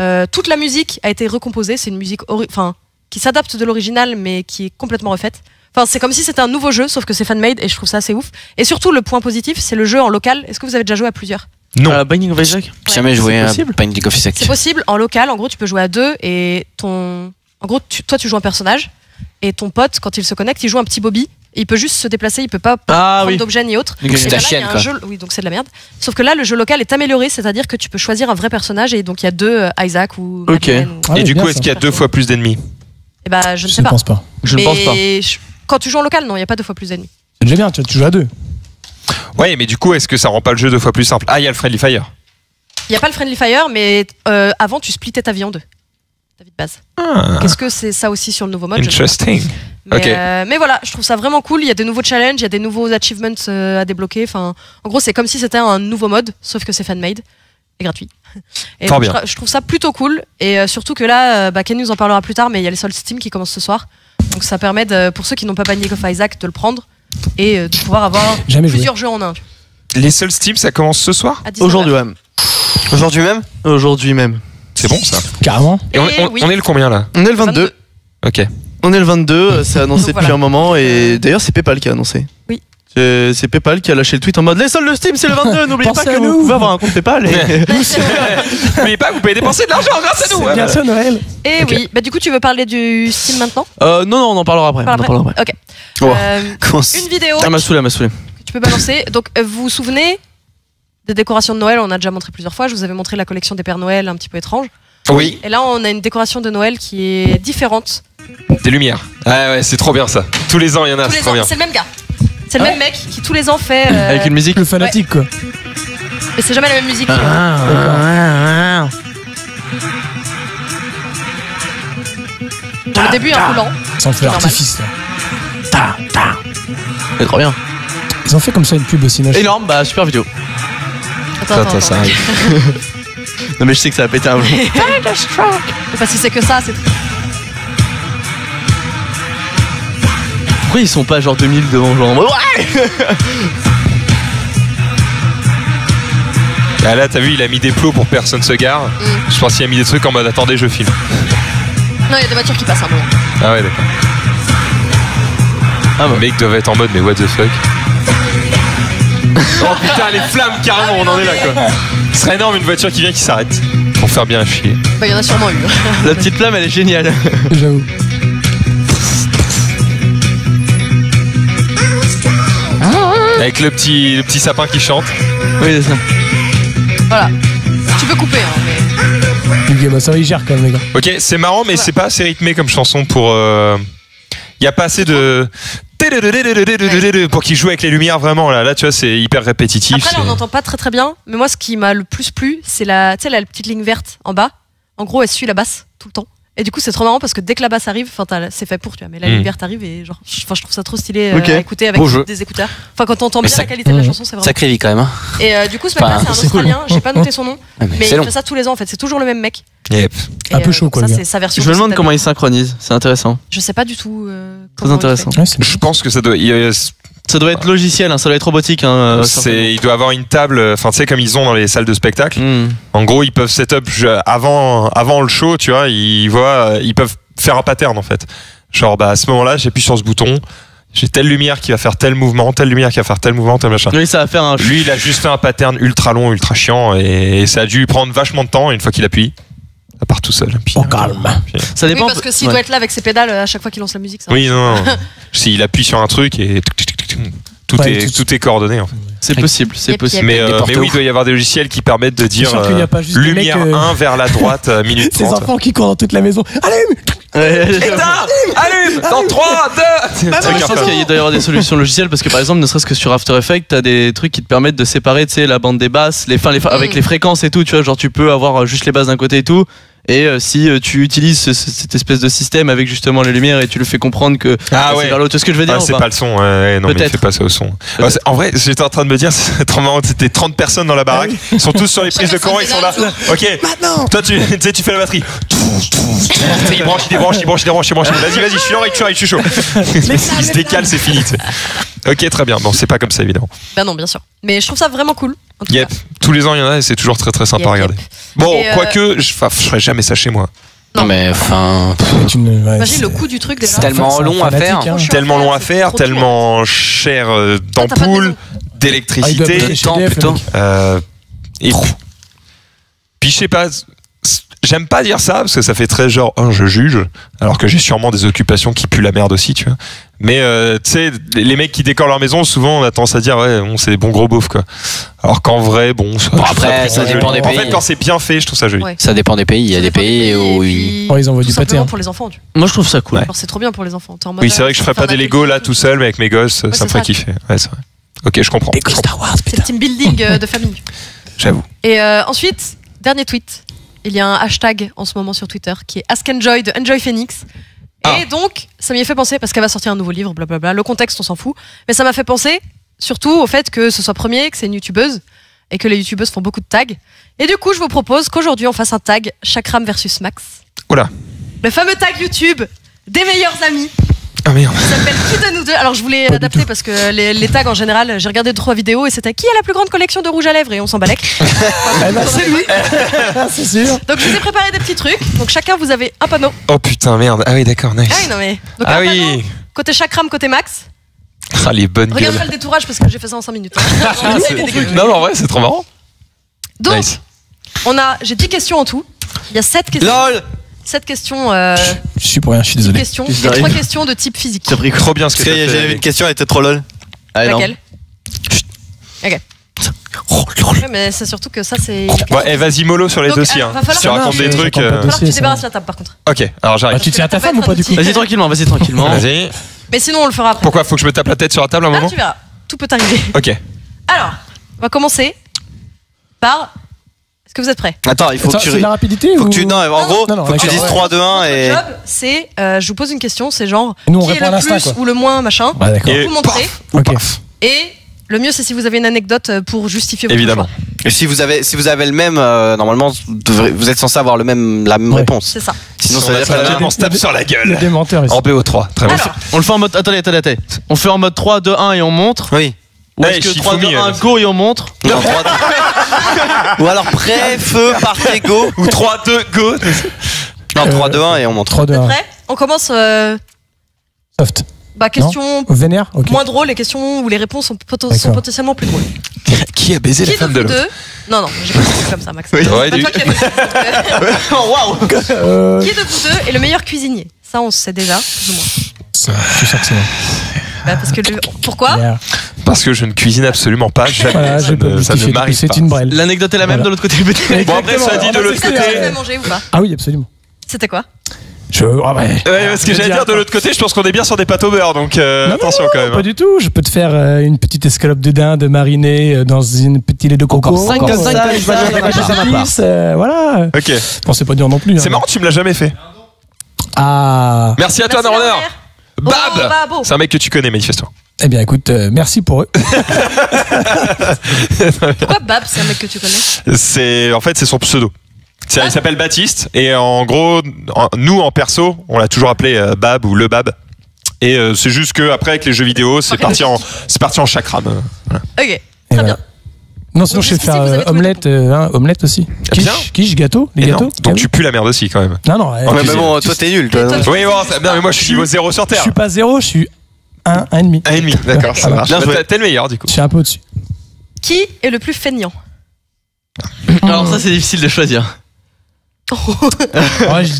Euh, toute la musique a été recomposée, c'est une musique enfin qui s'adapte de l'original mais qui est complètement refaite. Enfin, c'est comme si c'était un nouveau jeu sauf que c'est fan-made et je trouve ça assez ouf. Et surtout le point positif, c'est le jeu en local. Est-ce que vous avez déjà joué à plusieurs? Non. Euh, Binding of Isaac? J'ai jamais joué C'est à possible Binding of Isaac. C'est possible en local, en gros, tu peux jouer à deux et ton en gros, tu- toi tu joues un personnage et ton pote quand il se connecte, il joue un petit Bobby. Il peut juste se déplacer, il peut pas Ah prendre oui. d'objets ni autre. Ok. Et C'est là, ta il y a chienne, quoi. jeu- oui, donc c'est de la merde. Sauf que là, le jeu local est amélioré, c'est-à-dire que tu peux choisir un vrai personnage et donc il y a deux euh, Isaac ou. Ok. Madeleine ou- Ah Et du coup, est-ce qu'il y a deux fois plus d'ennemis Eh bah, je ne Je sais ne pas. pense pas. Je ne pense pas. Mais je- Quand tu joues en local, non, il n'y a pas deux fois plus d'ennemis. C'est déjà bien, tu, tu joues à deux. Ouais, mais du coup, est-ce que ça rend pas le jeu deux fois plus simple? Ah, il y a le Friendly Fire. Il n'y a pas le Friendly Fire, mais euh, avant, tu splittais ta vie en deux. Ta vie de base. Ah, Qu'est-ce que c'est ça aussi sur le nouveau mode? Je ne sais pas. interesting. Mais, Ok. euh, mais voilà, je trouve ça vraiment cool. Il y a des nouveaux challenges, il y a des nouveaux achievements euh, à débloquer. Enfin, en gros, c'est comme si c'était un nouveau mode, sauf que c'est fan-made et gratuit. Et Fort donc, bien. Je, je trouve ça plutôt cool. Et euh, surtout que là, euh, bah, Ken nous en parlera plus tard, mais il y a les soldes Steam qui commencent ce soir. Donc ça permet, de- pour ceux qui n'ont pas Panic of Isaac, de le prendre et euh, de pouvoir avoir Jamais joué. plusieurs jeux en un. Les seuls Steam, ça commence ce soir vois, à 19 Aujourd'hui même. Aujourd'hui même? Aujourd'hui même. C'est bon ça. Carrément. Et on, Et on- oui. on est le combien là? On est le 22. Ok. On est le 22, euh, c'est annoncé *laughs* Donc depuis voilà. un moment et d'ailleurs c'est PayPal qui a annoncé. Oui. C'est c'est PayPal qui a lâché le tweet en mode les soldes de Steam c'est le 22, *laughs* n'oubliez pas Pensez que à vous nous. pouvez avoir un compte PayPal. Et... *laughs* N'oubliez pas, vous pouvez dépenser de l'argent grâce à nous. C'est bientôt Noël. Et oui, bah, du coup, tu veux parler du Steam maintenant? Euh, non, non, on en parlera après. On parle en parlera après. Ok. Oh. Euh, Comment c'est- une vidéo Ah, m'a saoulé, m'a saoulé. que tu peux balancer. Donc, euh, vous vous souvenez des décorations de Noël? On a déjà montré plusieurs fois. Je vous avais montré la collection des Pères Noël un petit peu étrange. Oui, Et là, on a une décoration de Noël qui est différente. Des lumières. Ouais, ouais, c'est trop bien ça. Tous les ans, il y en a, Tous c'est les trop ans, bien. c'est le même gars. C'est le Ah même mec qui tous les ans fait. euh, Avec une musique. Le fanatique, quoi. Mais c'est jamais la même musique. Ah, Dans le début, un peu lent. Sans feu normal. artifice, là. C'est trop bien. Ils ont fait comme ça une pub aussi, non Énorme, bah super vidéo. Attends, Ça, attends, ça, ça attends. arrive. *laughs* Non mais je sais que ça va péter un jour. *laughs* Parce que c'est que ça, c'est Pourquoi ils sont pas genre 2000 devant genre en mode, ouais *laughs* Ah, là, t'as vu, il a mis des plots pour que personne se gare. Mm. Je pense qu'il a mis des trucs en mode attendez, je filme. Non, il y a des voitures qui passent un moment. Ah ouais, d'accord. Ah bah. Les mecs doivent être en mode mais what the fuck. *laughs* oh putain, les flammes carrément, on en est là quoi. Ce serait énorme une voiture qui vient qui s'arrête pour faire bien chier. Bah, il y en a sûrement eu. La petite flamme elle est géniale. J'avoue. Avec le petit, le petit sapin qui chante. Oui c'est ça. Voilà. Tu peux couper, hein, mais. Du game, bah, ça il gère quand même, les gars. Ok, c'est marrant, mais c'est pas assez rythmé comme chanson pour. Il y a pas assez de. Pour qu'il joue avec les lumières vraiment là. Là, tu vois, c'est hyper répétitif. Après, là, on n'entend pas très très bien. Mais moi, ce qui m'a le plus plu, c'est la, tu sais, la petite ligne verte en bas. En gros, elle suit la basse tout le temps. Et du coup, c'est trop marrant parce que dès que la basse arrive, c'est fait pour, tu vois. Mais la Mm. ligne verte arrive et genre, je- enfin, je trouve ça trop stylé euh, à écouter avec des écouteurs. Enfin, quand on entend Mais bien ça- la qualité de la Mhm. chanson, c'est vraiment. Sacrée vie quand même. Hein. Et euh, du coup, ce mec-là, Enfin, c'est un c'est cool. Australien. J'ai pas noté son nom, Ah, mais il long. fait ça tous les ans. En fait, c'est toujours le même mec. Yep. Et, Un peu euh, chaud, quoi, Ça, le gars. c'est sa version. Je me de demande comment année. ils synchronisent, c'est intéressant. Je sais pas du tout. euh, Très il intéressant. Je pense que ça doit. Ça doit être logiciel, hein, ça doit être robotique. Hein, euh, c'est, il doit avoir une table, enfin tu sais comme ils ont dans les salles de spectacle. Hmm. En gros, ils peuvent setup avant, avant le show, tu vois, ils voient, ils peuvent faire un pattern en fait. Genre bah à ce moment-là, j'appuie sur ce bouton, j'ai telle lumière qui va faire tel mouvement, telle lumière qui va faire tel mouvement, tel machin. Oui, ça va faire un. Lui, il a juste fait un pattern ultra long, ultra chiant, et, ça a dû prendre vachement de temps. Et une fois qu'il appuie, ça part tout seul. Puis- Oh, calme. Ça Oui, dépend. parce que s'il ouais. doit être là avec ses pédales euh, à chaque fois qu'il lance la musique, ça. Oui, non, non. *laughs* S'il appuie sur un truc et tout Ouais, est tout- tout est coordonné en fait. C'est possible, c'est possible. Mais, euh, mais oui, il doit y avoir des logiciels qui permettent de dire des lumière mecs, euh, 1 vers la droite, euh, minute *laughs* Ces 30. enfants qui courent dans toute la maison. Ouais. Éteins Allume Dans 3, 2 Ouais, je pense qu'il doit y avoir des solutions logicielles parce que par exemple, ne serait-ce que sur After Effects, t'as des trucs qui te permettent de séparer, la bande des basses, les, enfin, les, avec Mm. les fréquences et tout, tu vois, genre tu peux avoir euh, juste les basses d'un côté et tout. Et euh, si euh, tu utilises ce- ce- cette espèce de système avec justement les lumières et tu le fais comprendre que Ah c'est ouais. vers l'autre, tu vois ce que je veux dire Ah, c'est pas pas le son, ouais, ouais, non mais il Peut-être. fait pas ça au son. Ah, c'est- en vrai, j'étais en train de me dire, *laughs* c'est trop marrant, c'était 30 personnes dans la baraque, ils sont tous sur les *laughs* prises de courant, ils sont là. Ok, toi tu, *laughs* tu sais, tu fais la batterie. Il branche, il débranche, il branche, il débranche, il branche. Vas-y, vas-y, je suis Henri, je suis je suis chaud. Il se décale, c'est fini. tu sais. Ok, très bien. Bon, c'est pas comme ça évidemment. Bah non, bien sûr. Mais je trouve ça vraiment cool. Yep. cas. Tous les ans, il y en a et c'est toujours très très sympa Yep, à regarder. yep. Bon, euh, quoique, je, enfin, je ferais jamais ça chez moi. Non. Mais enfin. Imagine le coût du truc déjà. C'est tellement c'est un long à faire. hein. Tellement long à faire, tellement cher euh, de d'ampoules. Ah, d'électricité. payer chez temps. Euh, et puis, je sais pas, j'aime pas dire ça parce que ça fait très genre oh, je juge, alors que j'ai sûrement des occupations qui puent la merde aussi, tu vois. Mais euh, tu sais, les mecs qui décorent leur maison, souvent on a tendance à dire ouais, bon, c'est des bons gros beaufs quoi. Alors qu'en vrai, bon, ça, Bon, après, ça dépend joli. des En pays. fait, quand c'est bien fait, je trouve ça joli. Ouais. Ça dépend des pays. Il y a des pays où ils. puis, Oh, ils envoient tout du pâté. hein. pour les enfants. tu. Moi je trouve ça cool. Genre, c'est trop bien pour les enfants. En Oui, c'est euh, vrai que je ferais pas des Lego là tout seul, mais avec mes gosses, ça c'est me ferait ça. kiffer. Ouais, c'est vrai. Ok, je comprends. Lego Star Wars, C'est team building euh, de famille. *laughs* J'avoue. Et euh, ensuite, dernier tweet. Il y a un hashtag en ce moment sur Twitter qui est AskEnjoy de Enjoy Phoenix. Ah. Et donc, ça m'y a fait penser, parce qu'elle va sortir un nouveau livre, blablabla. Le contexte, on s'en fout. Mais ça m'a fait penser surtout au fait que ce soit premier, que c'est une youtubeuse, et que les youtubeuses font beaucoup de tags. Et du coup, je vous propose qu'aujourd'hui, on fasse un tag Chakram versus Max. Oula. Le fameux tag YouTube des meilleurs amis. Ah merde. Ça s'appelle Qui de nous deux Alors je voulais Pas du adapter parce que les, les tags en général, j'ai regardé deux trois vidéos et c'était qui a la plus grande collection de rouge à lèvres et on s'en balèque. *laughs* Eh ben, c'est lui. *laughs* c'est sûr. Donc je vous ai préparé des petits trucs. Donc chacun vous avez un panneau. Oh putain, merde. Ah oui, d'accord, nice. Ah oui non mais. Donc Ah un panneau, oui. côté Chakram, côté Max. Ah, les bonnes Regarde gueules. pas le détourage parce que j'ai fait ça en 5 minutes. hein. *laughs* Non, mais en vrai, c'est trop marrant. Donc Nice. on a, j'ai 10 questions en tout. Il y a 7 questions. LOL 7 questions. Euh, Je suis pour rien, je suis 10 désolé. Et 3 arrive questions de type physique. T'as pris Trop bien ce que Parce que j'avais une question, elle était trop lol. Ah, non. Laquelle Ouais, mais c'est surtout que ça c'est. Ouais, eh, vas-y mollo sur les Donc, dossiers. euh, hein. va falloir Si tu racontes des trucs. euh, Va falloir que tu débarrasses la table par contre. Ok, alors j'arrive. Ah, tu tiens à ta femme ou pas du coup Vas-y tranquillement, vas-y tranquillement. Vas-y. Mais sinon on le fera après. Pourquoi faut que je me tape la tête sur la table à un Là moment tu verras. Tout peut arriver. Ok. Alors, on va commencer par. Est-ce que vous êtes prêts Attends, il faut Attends, que tu. c'est la rapidité Faut ou que tu. Non, en gros, non, non, faut que tu dises ouais. 3, 2, 1 Votre et. job, c'est. euh, je vous pose une question, c'est genre. Nous, on qui est répond à le l'instant, plus quoi. ou le moins machin d'accord. Et Vous montrez. Ok. Et le mieux, c'est si vous avez une anecdote euh, pour justifier votre Évidemment. choix. Et si vous avez, si vous avez le même, euh, normalement, vous, êtes censé avoir le même, la même Ouais. réponse. C'est ça. Sinon, ça veut va dire même. on se tape sur la gueule. des menteurs ici. En BO3, très bien. Alors, On le fait en mode. Attendez, attendez, attendez. On fait en mode 3, 2, 1 et on montre. Oui. Ou Hey, est-ce que 3, 2, Shifumi, 1, euh, go et on montre Non, 3, 2. *laughs* Ou alors prêt, feu, partez, go. Ou 3, 2, go. Non, 3, 2, 1 et on montre. 3, 2, vous êtes 1. prêts On commence. euh, Soft. bah, question Vénère Ok. moins drôle, les questions où les réponses sont, poto- sont D'accord. potentiellement plus drôles. Qui a baisé Qui la de femme vous de l'autre deux Non, non, j'ai pas fait comme ça, Max. Oui. Ouais, pas du- toi qui as fait. *laughs* Euh, Qui de vous deux est le meilleur cuisinier? Ça, on le sait déjà, plus ou moins. ça, Je suis sûr que c'est moi. Bah, parce que le- Pourquoi. Parce que je ne cuisine absolument pas. Jamais. Voilà, ça ne, ça ne m'arrive pas. une brêle. L'anecdote est la même Voilà. de l'autre côté. Bon, après, ça dit de l'autre Est-ce que tu côté. mangé ou pas Ah oui, absolument. C'était quoi Je. Ah ouais. Ouais, ce que j'allais dire de l'autre côté, je pense qu'on est bien sur des pâtes au beurre, donc euh, Non, non, attention quand même. Pas hein. du tout. Je peux te faire euh, une petite escalope de dinde marinée euh, dans une petite lait de coco. Encore cinq Encore comme ça, cinq je vais ça, ça euh, Voilà. Ok. Bon, c'est pas dur non plus. C'est hein. marrant, tu me l'as jamais fait. Ah. Merci à toi, Merci, Norner. Bab Oh. C'est un mec que tu connais, manifestement. Eh bien, écoute, euh, merci pour eux. *laughs* Pourquoi Bab, c'est un mec que tu connais? C'est en fait c'est son pseudo. C'est- Il s'appelle Baptiste et en gros en- nous en perso on l'a toujours appelé euh, Bab ou le Bab. Et euh, c'est juste que après avec les jeux vidéo c'est parti en c'est parti en chakram. Ok, Et très voilà. bien. Non, sinon je sais faire euh, omelette, euh, hein, omelette aussi. Quiche, Bien. quiche, gâteau, les Énorme. gâteaux. Donc tu pues la merde aussi quand même. Non, non, euh, Ouais, mais bon, toi, t'es nul, toi. Oui bon, ça- non, mais moi je suis niveau 0 sur je terre. suis pas zéro, je suis un, un et demi. Un et demi, d'accord, ça marche. Bien Bah, joué. t'es- T'es le meilleur du coup. Je suis un peu au-dessus. Qui est le plus feignant? Alors ça c'est difficile de choisir. *laughs* Ouais, je-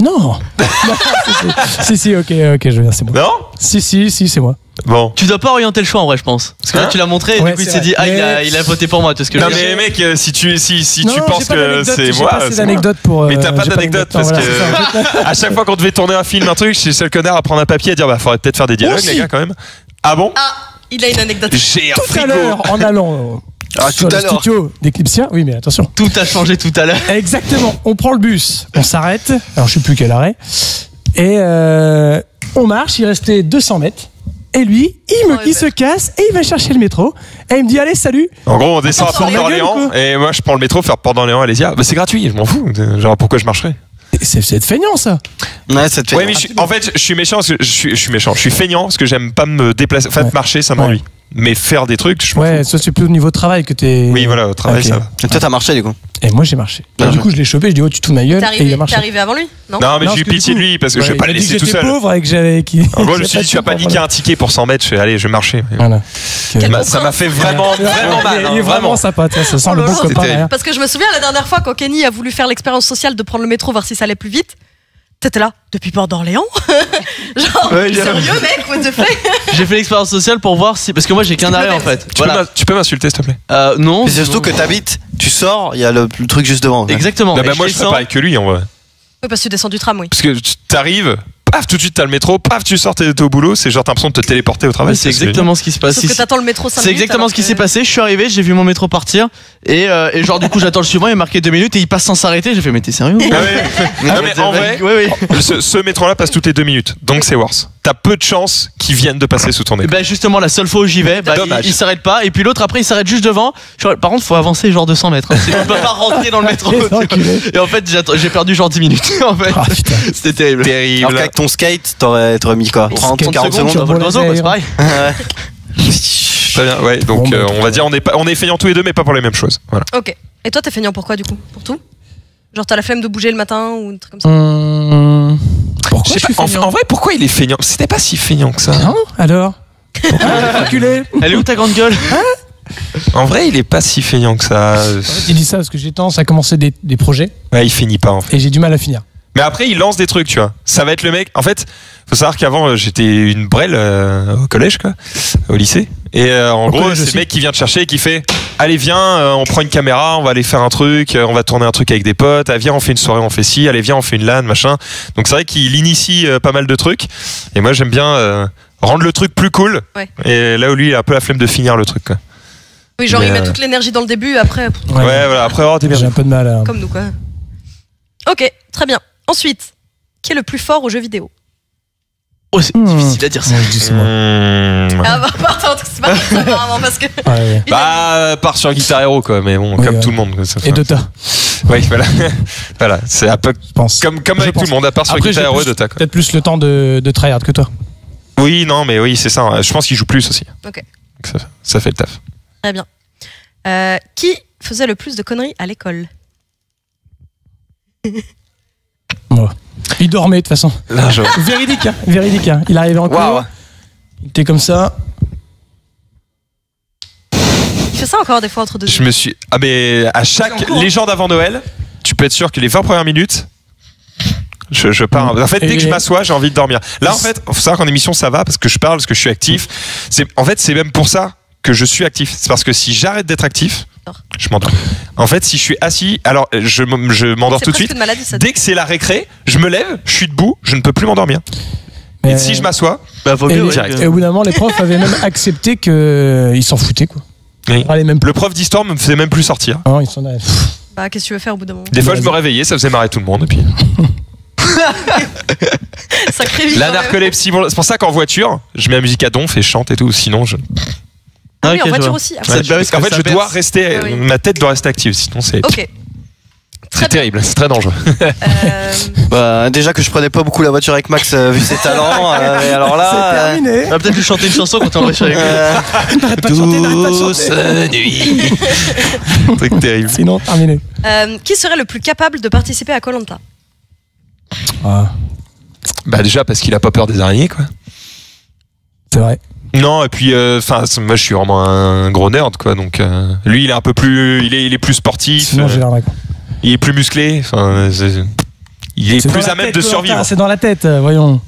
Non. Non, *laughs* si, si. ok, ok, je viens, c'est moi. Non Si, si, si, c'est moi. Bon. Tu dois pas orienter le choix en vrai je pense. Parce que là Hein tu l'as montré et Ouais, du coup il c'est s'est dit ah il a, Mais- il a voté pour moi. Tu vois ce que je Non veux dire mais mec euh, si tu si si non, tu penses pas que c'est j'ai moi pas ces c'est moi. anecdotes pour. Mais euh, t'as pas j'ai d'anecdote parce voilà, que c'est ça. *laughs* à chaque fois qu'on devait tourner un film, un truc, je suis le seul connard à prendre un papier et à dire bah faudrait peut-être faire des dialogues les gars quand même. Ah bon Ah, il a une anecdote. J'ai un Tout à l'heure, en allant Ah, sur tout à le studio d'Eclipsia. Oui, mais attention. Tout a changé tout à l'heure. Exactement. On prend le bus, on s'arrête. Alors je sais plus quel arrêt. Et euh, on marche. Il restait 200 mètres. Et lui, il, me, Oh, il se casse et il va chercher le métro. Et il me dit allez salut. En gros, on descend à Port d'Orléans et moi je prends le métro faire Port d'Orléans Alésia. Bah c'est gratuit, je m'en fous. Genre pourquoi je marcherais? C'est c'est de feignant ça. Ouais, ça te fait. Ouais, en fait, je suis méchant parce que je suis, je suis méchant. Je suis feignant parce que j'aime pas me déplacer. En fait, Ouais. marcher, ça m'ennuie. Mais faire des trucs, je Ouais, ça c'est plus au niveau travail que t'es. Oui, voilà, au travail, ça va. Et toi, t'as marché, du coup. Et moi j'ai marché. Et du coup je l'ai chopé. Je dis oh tu te fous de ma gueule. T'es Et il arrivé, a t'es marché. arrivé avant lui Non Non, mais j'ai eu pitié de lui parce que je Ouais, vais pas il le laisser tout seul. pauvre et que j'avais. qui- En gros, *laughs* je me suis dit, tu vas pas niquer un ticket pour 100 mètres. Je fais, allez, je vais marcher. Voilà. Ça m'a fait vraiment, vraiment Il mal. il hein, est vraiment sympa, ça, ça sent Oh le bon copain. Derrière. Parce que je me souviens la dernière fois quand Kenny a voulu faire l'expérience sociale de prendre le métro voir si ça allait plus vite. T'étais là depuis Port d'Orléans *laughs* Genre, Ouais, sérieux mec, what the fuck? *laughs* J'ai fait l'expérience sociale pour voir si parce que moi j'ai qu'un arrêt en fait. Tu peux Voilà. m'insulter, s'il te plaît Euh, non. Mais c'est surtout que t'habites, tu sors, il y a le, le truc juste devant. Exactement. Bah, Et bah, Moi, je fais pareil que lui, en vrai. Oui, parce que tu descends du tram, oui. Parce que tu- t'arrives, paf, tout de suite t'as le métro, paf, tu sors, t'es t'es au boulot, c'est genre t'as l'impression de te téléporter au travail. Ouais, c'est exactement ce qui se passe. Sauf que t'attends le métro 5 C'est exactement ce qui s'est passé. Je suis arrivé, j'ai vu mon métro partir et, euh, et genre du coup j'attends le suivant. Il est marqué deux minutes et il passe sans s'arrêter. J'ai fait mais t'es sérieux Ah ouais. Non, mais en vrai, ouais, ouais. ce, ce métro-là passe toutes les deux minutes, donc c'est worse. T'as peu de chances qu'ils viennent de passer sous ton Et nez. ben justement la seule fois où j'y vais, bah, il, il s'arrête pas et puis l'autre après il s'arrête juste devant. Par contre faut avancer genre 200 mètres. hein. Tu peux pas rentrer dans le métro. *laughs* Et en fait j'ai perdu genre 10 minutes. *laughs* En fait Ah, c'était terrible. Alors Terrible. qu'avec ton skate, t'aurais t'aurais mis quoi 30, skate, 40 secondes, secondes bah, c'est pareil. *laughs* Très bien, ouais. Donc Bon, bah, euh, on va dire on est pas, on est feignants tous les deux, mais pas pour les mêmes choses. Voilà. Ok. Et toi, t'es feignant pourquoi du coup? Pour tout? Genre, t'as la flemme de bouger le matin ou un truc comme ça Hum, Pourquoi Je je sais suis pas, en, feignant en vrai, pourquoi il est feignant? C'était pas si feignant que ça. Non Alors? Est reculé Elle est où ta grande gueule? En vrai, il est pas si feignant que ça. Il dit ça parce que j'ai tendance à commencer des, des projets Ouais, il finit pas en fait. et j'ai du mal à finir. Mais après, il lance des trucs, tu vois. Ça va être le mec. En fait, faut savoir qu'avant, euh, j'étais une brêle euh, au collège, quoi, au lycée. Et euh, en gros, c'est le mec qui vient te chercher et qui fait Allez, viens, euh, on prend une caméra, on va aller faire un truc, euh, on va tourner un truc avec des potes. Ah, viens, on fait une soirée, on fait ci. Allez, viens, on fait une LAN, machin. Donc c'est vrai qu'il initie euh, pas mal de trucs. Et moi, j'aime bien euh, rendre le truc plus cool. Ouais. Et là où lui, il a un peu la flemme de finir le truc, quoi. Oui, genre, il met euh, toute l'énergie dans le début, après, Ouais, voilà. Après, oh, t'es bien. J'ai un peu de mal comme nous quoi. Ok, très bien. Ensuite, qui est le plus fort aux jeux vidéo? Oh c'est Hmm. difficile à dire ça. Ouais, je dis ça, moi. Mmh. Ah bah, pardon, c'est pas ça apparemment parce que. *laughs* Ouais, ouais. Bah, euh, part sur Guitar Hero, quoi. Mais bon, Oui, comme ouais. tout le monde. ça Et Dota, Oui, voilà. *laughs* voilà, c'est un peu je pense. comme, comme Je avec pense. tout le monde, à part sur Après, Guitar Hero et Dota. quoi. Peut-être plus le temps de, de tryhard que toi. Oui, non, mais oui, c'est ça. hein. Je pense qu'il joue plus aussi. Ok. Ça fait le taf. Très bien. Euh, qui faisait le plus de conneries à l'école? *laughs* Il dormait de toute façon. Je... Véridique, hein, véridique. hein. Il arrivait en cours, il était comme ça. Il fait ça encore des fois entre deux. je me suis. Ah, mais à chaque légende avant Noël, tu peux être sûr que les 20 premières minutes. Je, je pars. En fait, dès que je m'assois, j'ai envie de dormir. Là, en fait, faut savoir qu'en émission, ça va parce que je parle, parce que je suis actif. C'est, en fait, c'est même pour ça que je suis actif. C'est parce que si j'arrête d'être actif, je m'endors. En fait, si je suis assis, alors je, je m'endors tout de suite. une maladie, ça. Dès que c'est la récré, je me lève, je suis debout, je ne peux plus m'endormir. Mais, Et si je m'assois, Bah vaut et, mieux. direct. et au bout d'un moment, les profs avaient même accepté qu'ils s'en foutaient, quoi. Oui. Allez, même le prof d'histoire me faisait même plus sortir. Non, ils. Bah, qu'est-ce que tu veux faire au bout d'un moment? Des fois, je me réveillais, ça faisait marrer tout le monde. Et puis, *laughs* la même. narcolepsie, bon, c'est pour ça qu'en voiture, je mets la musique à donf et je chante et tout. Sinon, je. Ah oui, ok, en voiture aussi. ah, te- bah, parce qu'en que fait, je dois rester, Ah oui. ma tête doit rester active. Sinon, c'est Ok. Très c'est terrible, c'est très dangereux. Euh, Bah, déjà que je prenais pas beaucoup la voiture avec Max euh, vu ses talents. euh, *laughs* et alors là. Euh. On va peut-être lui chanter une chanson quand on les euh, *laughs* N'arrête pas de chanter, n'arrête pas de chanter. nuit. *laughs* truc terrible. Sinon, terminé. euh, qui serait le plus capable de participer à Colanta Ah, Bah déjà parce qu'il a pas peur des araignées, quoi. c'est vrai. Non, et puis, euh, enfin, moi, je suis vraiment un gros nerd, quoi. Donc, euh, lui, il est un peu plus, il est, il est plus sportif. Sinon, euh, il est plus musclé. Enfin, il est, plus à même tête, de survivre. C'est dans la tête, euh, voyons.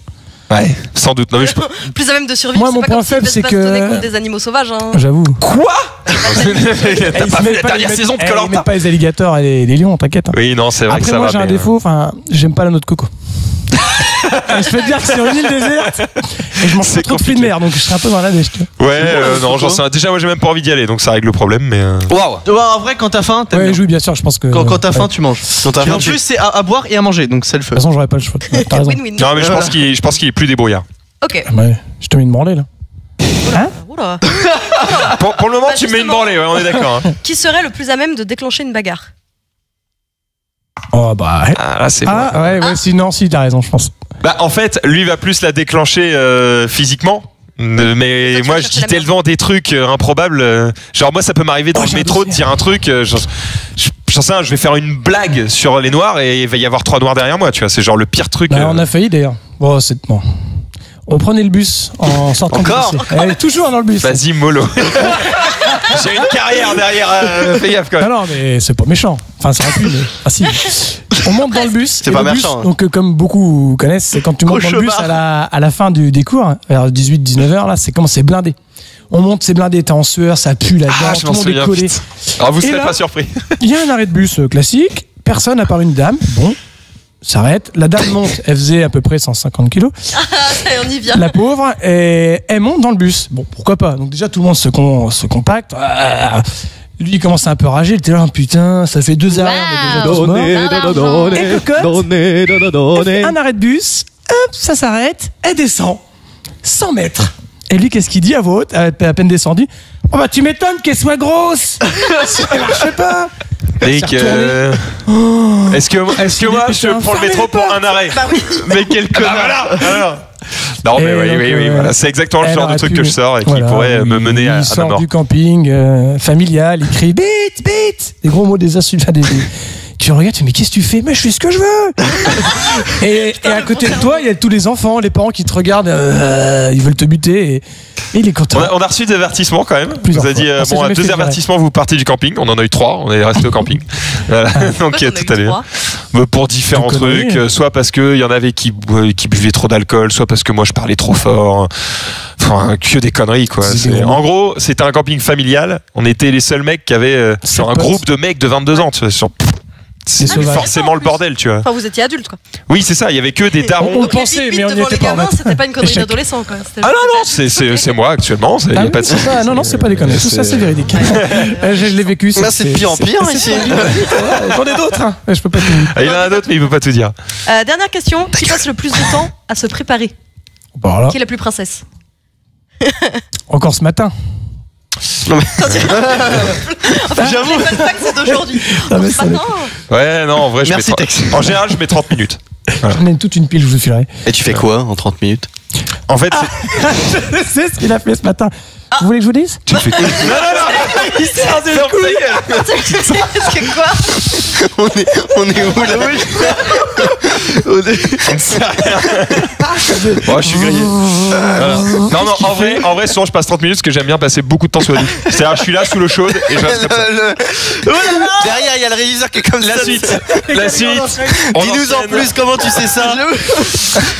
Ouais, sans doute. Non, mais je *laughs* Plus à même de survivre. Moi, c'est mon pas point faible, c'est que- contre des animaux sauvages. Hein. J'avoue. Quoi *laughs* *laughs* T'as pas ils fait la dernière ils saison de Ils Colanta mettent pas les alligators et les, les lions, t'inquiète. hein. Oui, non, c'est vrai que Après, ça moi, va. j'ai un mais, euh, défaut, enfin, j'aime pas la noix de coco. Je peux te dire que c'est une île déserte et je C'est pas trop de fruits de mer, donc je serais un peu dans la vois. Ouais, euh, non, j'en sais. Déjà, moi, j'ai même pas envie d'y aller, donc ça règle le problème. Mais euh, Waouh. Ouais, en vrai, quand t'as faim, Ouais, bien. oui, bien sûr, je pense que. Quand, quand t'as ouais. faim, tu manges. Quand en faim, tu- plus, c'est à, à boire et à manger, donc c'est le De feu. toute façon, j'aurais pas le choix. Non, mais je pense qu'il, je pense qu'il est plus débrouillard. Ok. Ouais, je te mets une branlée là. Oula. Pour, pour le moment, Bah, tu me mets une branlée. Ouais, on est d'accord. hein. Qui serait le plus à même de déclencher une bagarre? Oh bah. ouais. Ah, là, c'est. Ah bon. ouais, ouais, si, non, si, t'as raison, je pense. Bah, en fait, lui va plus la déclencher euh, physiquement. Mais moi, je dis tellement des trucs euh, improbables. euh, genre, moi, ça peut m'arriver dans Oh, le un métro de dire un truc. genre, je- Je vais faire une blague sur les noirs et il va y avoir trois noirs derrière moi, tu vois. C'est genre le pire truc. Bah, euh. on a failli d'ailleurs. Bon, c'est. Bon. On prenait le bus en sortant Encore du lycée. Elle est toujours dans le bus. Vas-y, mollo. *laughs* J'ai une carrière derrière. euh, *laughs* fais gaffe, quand Non, même. non, mais c'est pas méchant. Enfin, ça aurait pu, mais. Ah, si. On monte dans le bus. C'est pas le bus, méchant, hein. Donc, euh, comme beaucoup connaissent, c'est quand tu montes dans le bus à la, à la fin du, des cours, vers 18-19 heures, là, c'est comment c'est blindé. On monte, c'est blindé, t'es en sueur, ça pue là-dedans, Ah, je tout le monde est collé. Alors, vous Et serez là- pas surpris. Il y a un arrêt de bus euh, classique, personne à part une dame. Bon. s'arrête. La dame *laughs* monte, elle faisait à peu près 150 kilos. *laughs* Ah, on y vient. La pauvre, et elle monte dans le bus. Bon, pourquoi pas. Donc déjà, tout le monde se, con- se compacte. Ah. Lui, il commence à un peu rager. Il était là, putain, ça fait deux arrêts. fait un arrêt de bus, hop, ça s'arrête, elle descend. 100 mètres. Et lui, qu'est-ce qu'il dit à voix haute, à peine descendu Oh bah tu m'étonnes qu'elle soit grosse *laughs* Elle marche pas retourné. euh, est-ce que, est-ce que moi je prends le métro pour un arrêt *laughs* Mais quel Ah connard bah voilà alors. Non mais Et oui, oui, oui, euh, voilà. c'est exactement le genre de truc pu- que je sors et qui Voilà, pourrait me mener à, à sort mort. du camping euh, familial, il crie bite, bite Des gros mots, des insultes, des, Tu regardes, tu dis, mais qu'est-ce que tu fais? Mais je fais ce que je veux *laughs* et, et à côté de toi, il y a tous les enfants, les parents qui te regardent, euh, ils veulent te buter et, et il est content. On a, on a reçu des avertissements quand même. Plusieurs on a dit euh, bon, à deux fait avertissements, vous partez du camping. On en a eu trois. On est resté au camping. *laughs* Voilà. *laughs* Donc euh, t'en as tout trois Mais Pour différents trucs, euh, soit parce que il y en avait qui, bu- qui buvaient trop d'alcool, soit parce que moi je parlais trop fort. Enfin, que des conneries quoi. En gros, c'était un camping familial. On était les seuls mecs qui avaient euh, sur un potes. groupe de mecs de 22 ans. Tu vois, sur c'est sauvages. forcément le bordel, tu vois. Enfin, vous étiez adulte, quoi. Oui, c'est ça. Il y avait que des On darons. le Donc, les pensait, mais on n'y était les pas. C'était pas une connerie d'adolescent, quoi. Ah non non, c'est c'est c'est moi actuellement. Il Ah y a oui, pas de c'est pas- non, non, c'est pas des conneries. Tout ça, c'est véridique. Euh, *laughs* Je l'ai vécu. Là, c'est de pire en pire, ici. *laughs* J'en ai d'autres. hein. Je peux pas tout. Ah, il y en a d'autres, mais il peut pas tout dire. Euh, dernière question. Qui passe le plus de temps à se préparer? Voilà. Qui est la plus princesse? Encore ce matin. *laughs* J'avoue. Les fun facts, c'est d'aujourd'hui. Ah, mais Ce ça matin, Ouais, non, en vrai, je Merci, mets Tex. 30 En général, je mets 30 minutes. J'en ai toute une pile, je vous filerai. Et tu fais quoi en 30 minutes? En fait, c'est- *laughs* Je sais ce qu'il a fait ce matin. Vous voulez que je vous dise tu fais. Non, non, non Il sort de Parce que quoi on est, on est où là Oh, je suis grillé. Voilà. Non, non, en vrai, en vrai, souvent, je passe 30 minutes parce que j'aime bien passer beaucoup de temps sous la. C'est-à-dire, je suis là sous l'eau chaude et je reste comme ça. Le- le- Derrière, il y a le réviseur qui est comme La ça. suite, *laughs* la suite. On Dis-nous en plus comment tu sais ça.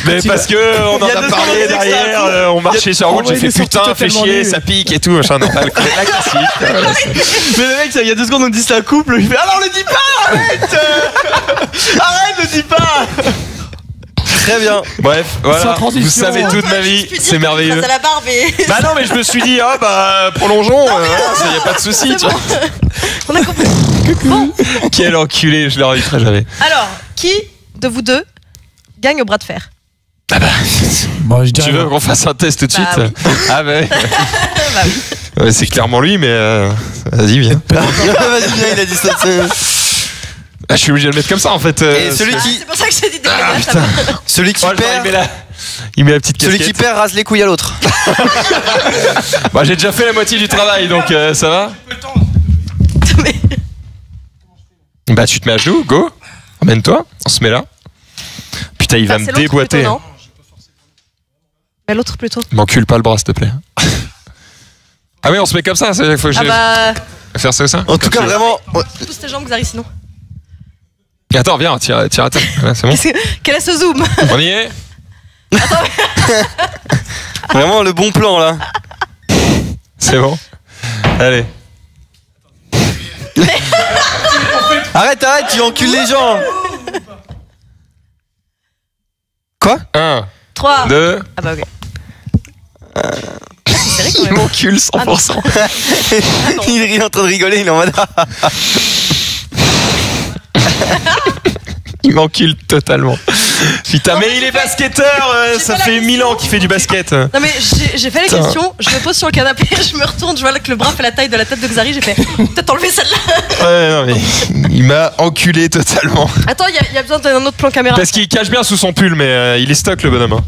Mais parce que on en a parlé on derrière, euh, on marchait sur la route, Oh, j'ai fait est putain, fais chier. Ça pique et tout, machin. Non, la, la classique. *laughs* Mais le mec, il y a deux secondes, on dit c'est un couple. Il fait Alors le dis pas Arrête *laughs* Arrête, le dis pas Très bien. Bref, voilà. Vous savez toute ma vie, c'est merveilleux. à la barbe et. *laughs* Bah non, mais je me suis dit, ah bah prolongeons, euh, voilà, y a pas de souci. tu vois. On a compris. Quel enculé, je le réinviterai jamais. Alors, qui de vous deux gagne au bras de fer? Bon, je Tu dirais. veux qu'on fasse un test tout de Bah suite Ah bah. *laughs* Bah oui. Ouais, c'est clairement lui, mais euh, vas-y, viens. *laughs* Vas-y, viens, il a dit ça. Ah, je suis obligé de le mettre comme ça en fait. euh, Et celui Ah, qui, c'est pour ça que j'ai dit Ah, putain. celui qui Oh, vois, il, met perd, la... il met la petite celui casquette. qui perd rase les couilles à l'autre. *laughs* Bah, j'ai déjà fait la moitié du travail, donc euh, ça va Bah, tu te mets à genoux, go. Emmène-toi, on se met là. Putain, il va Ah, me déboîter. plutôt, Mais l'autre plutôt. M'encule pas le bras, s'il te plaît. *laughs* Ah oui, on se met comme ça, c'est faut que Ah je bah. faire ça ou ça En tout cas, vraiment, Pousse tes jambes, Xari, sinon. Attends, viens, tire, tire à terre. C'est bon. *laughs* Quel est ce zoom On y est *laughs* vraiment le bon plan là. C'est bon Allez. Arrête, arrête, tu encules les gens. Quoi? 1, 3. 2. Ah bah ok. C'est vrai quand Il m'encule 100%. *laughs* Il est en train de rigoler, il est en mode. ah, *laughs* Il m'encule totalement. Putain, mais il est basketteur, euh, ça la fait 1000 question. ans qu'il fait du basket. Non mais j'ai fait les Putain. questions, je me pose sur le canapé, *laughs* je me retourne, je vois que le bras fait la taille de la tête de Xari, j'ai fait peut-être enlever celle-là. Ouais, non, mais il m'a enculé totalement. Attends, il y, a- il y a besoin d'un autre plan caméra. Parce qu'il cache bien sous son pull, mais euh, il est stock le bonhomme. hein.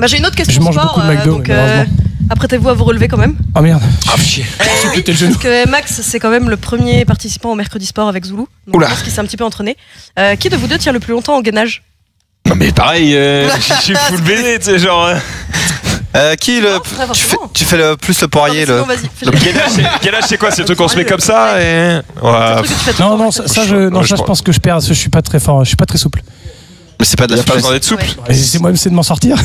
Bah j'ai une autre question Je mange sport, beaucoup de McDo, donc mais malheureusement. apprêtez-vous à vous relever quand même. Ah merde. Ah, *laughs* chier. J'ai pété le genou. Parce que Max, c'est quand même le premier participant au mercredi sport avec Zoulou. Donc Oula. je pense qu'il s'est un petit peu entraîné. Euh, qui de vous deux tient le plus longtemps au gainage Non, mais pareil, euh, *laughs* je suis full baiser, tu sais, genre. euh. Euh, qui le. Non, Tu fais, forcément. tu fais le plus le poirier, Non, le. Donc, quel âge, c'est- quoi C'est le truc qu'on se met comme ça et. Ouais. le truc que tu fais tout le Non, temps, non, ça, ça, je, non, Ouais, ça, je pense que je perds. Je suis pas très fort. Je suis pas très souple. Mais c'est pas de la pas souplesse. besoin d'être souple. Ouais. Moi, c'est de m'en sortir. *laughs*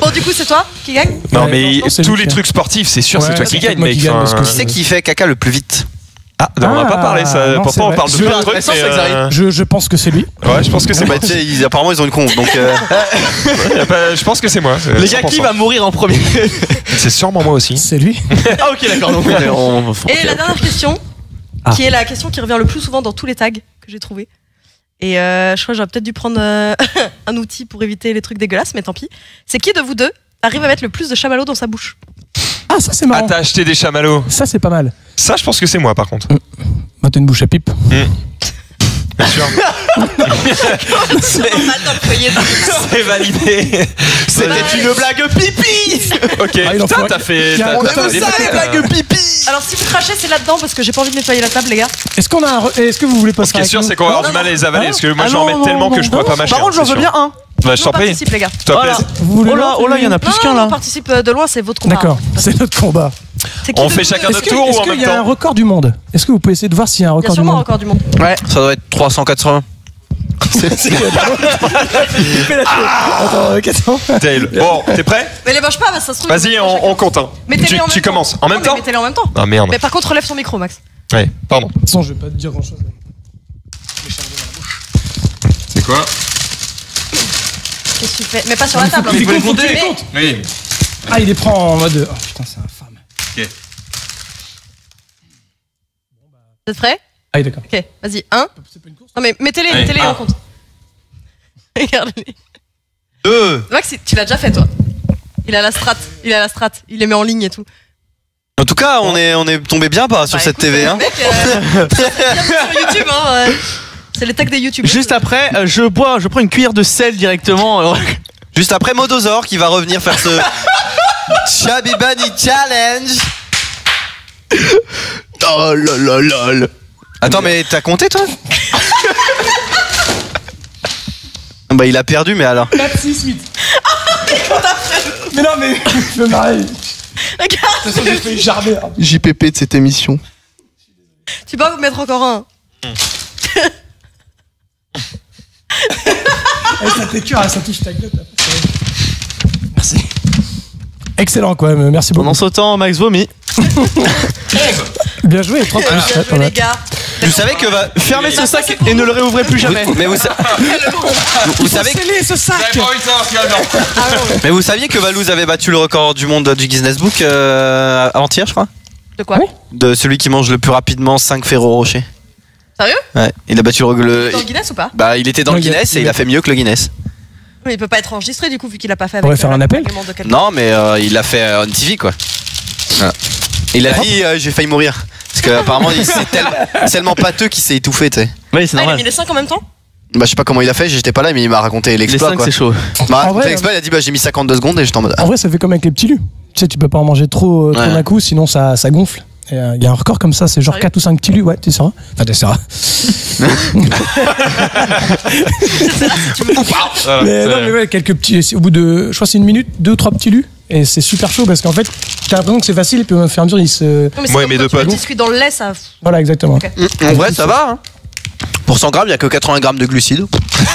Bon, du coup, c'est toi qui gagne Non, Ouais, mais non, tous les trucs sportifs, c'est sûr, c'est toi qui gagne, moi mec. qui gagne, Enfin, parce que Qui c'est qui fait caca le plus vite Ah, non, on va pas Ah, parler ça. Pourtant, on parle de Je- plein de trucs. euh, Je, je pense que c'est lui. Ouais, je pense que c'est moi. Bah, ils- apparemment, ils ont une con. Donc, euh, *laughs* pas- Je pense que c'est moi. Les gars, qui 100%. va mourir en premier *laughs* C'est sûrement moi aussi. C'est lui. Ah, ok, d'accord. Donc, on- on- Et la dernière question, Ah. qui est la question qui revient le plus souvent dans tous les tags que j'ai trouvés. Et euh, je crois que j'aurais peut-être dû prendre euh, *laughs* un outil pour éviter les trucs dégueulasses, mais tant pis. C'est qui de vous deux arrive à mettre le plus de chamallows dans sa bouche? Ah, ça c'est Ah, marrant. t'as acheté des chamallows. Ça c'est pas mal. Ça, je pense que c'est moi par contre. Bah, t'as une bouche à pipe. Bien sûr. C'est normal d'employer C'est validé. C'était une blague pipi Ok. Ah, il en Putain, faut- t'as fait. Il y a t'as- un t'as autre- fait des ça, les blagues pipi Alors si vous crachez, c'est là-dedans parce que j'ai pas envie de nettoyer la table, les gars. Est-ce qu'on a un re- Est-ce que vous voulez pas Ce qui est sûr, c'est qu'on va avoir du mal à les avaler. Parce que moi, Ah je vais en non, mettre non, tellement non, que je pourrais non. pas mâcher. Par contre, j'en c'est veux sûr. bien un. Bah, je Non, t'en prie. participe, les gars. S'il te plaît. Voilà. Vous voulez Oh là, l'autre, oh là, il y en a plus non, qu'un non, là. on participe euh, de loin, c'est votre combat. D'accord, *laughs* c'est notre combat. C'est qui On de fait chacun notre Est-ce que- tour ou est-ce en qu'il même y a un temps record du monde Est-ce que vous pouvez essayer de voir s'il y a un Il y a record du sûrement un monde record du monde. Ouais. ça doit être 380. *laughs* *laughs* Attends, euh, attends. Dale. Bon, t'es prêt Mais les mange pas, que ça se trouve. Vas-y, on, on compte. hein. Mettez-les Tu, en même tu temps. commences. En Non, même mais temps Mettez-les en même temps. Ah merde. Mais par contre, relève ton micro, Max. Ouais, pardon. De toute façon, je vais pas te dire grand chose. C'est quoi? Qu'est-ce que tu fais? Mais pas sur la table. Hein. faut que tu les Mais- comptes. Oui. Ah, il les prend en mode. Oh putain, c'est infâme. Vous êtes prêts? Ah, oui, d'accord. Ok, vas-y. Un. Non, mais mettez-les, mettez-les un. en compte. *laughs* Regardez. Deux. Max, tu l'as déjà fait, toi. Il a la strat. Il a la strat. Il les met en ligne et tout. En tout cas, on est, on est tombé bien pas sur Bah, cette écoute, TV. Hein. Mec, euh, *laughs* sur YouTube, hein. C'est les tags des YouTube. Juste après, euh, je bois, je prends une cuillère de sel directement. euh, *laughs* Juste après Modosaur qui va revenir faire ce *laughs* Chubby Bunny Challenge. *laughs* Oh là là là. Attends, mais t'as compté toi? Bah, il a perdu, mais alors. 4, 6, 8. Mais non, mais je me. De Regarde, toute façon, j'ai fait jarder. hein. JPP de cette émission. tu peux pas vous mettre encore un. Eh, ça t'écœure, ça touche ta gueule. après. Merci. Excellent, quoi. mais Merci beaucoup. Pendant ce temps, Max vomit. Bien joué, 3 plus. Bien joué, les gars. Vous savez que va. Fermez ce sac et ne le réouvrez plus jamais. Mais vous, sa- *laughs* vous savez que- ce sac mais vous saviez que Valouz avait battu le record du monde du Guinness Book euh, avant-hier, je crois? De quoi? Oui. De celui qui mange le plus rapidement 5 Ferrero Rocher. Sérieux Ouais, il a battu le. le- Dans le Guinness ou pas bah, il était dans le Guinness et il a- fait mieux que le Guinness. Mais il peut pas être enregistré du coup, vu qu'il a pas fait On va faire euh, un appel l'accompagnement de quelqu'un. Non, mais euh, il l'a fait euh, on TV, quoi. Voilà. Il a dit euh, j'ai failli mourir. Parce que apparemment il c'est tellement, tellement pâteux qu'il s'est étouffé, tu sais. Oui, c'est Ah, il a mis les 5 en même temps Bah, je sais pas comment il a fait, j'étais pas là, mais il m'a raconté Les l'exploit. 5 quoi. c'est chaud. Il m'a En raconté vrai, l'exploit, il a dit bah j'ai mis 52 secondes et j'étais en mode. ah. En vrai, ça fait comme avec les petits lus. Tu sais, tu peux pas en manger trop, euh, trop Ouais. d'un coup, sinon ça, ça gonfle. Et, euh, Il y a un record comme ça, c'est genre Sérieux 4 ou 5 petits lus. Ouais, tu sais ça Enfin, tu. Voilà, Mais non, mais ouais, quelques petits. Au bout de. Je crois c'est une minute, deux ou trois petits lus. Et c'est super chaud parce qu'en fait, t'as l'impression que c'est facile, et puis au fur et à mesure, il se. Non, mais mes quand deux tu potes. biscuit dans le lait, ça. Voilà, exactement. Ok. En vrai, ça va. Hein. Pour 100 grammes, il y a que 80 grammes de glucides. *laughs*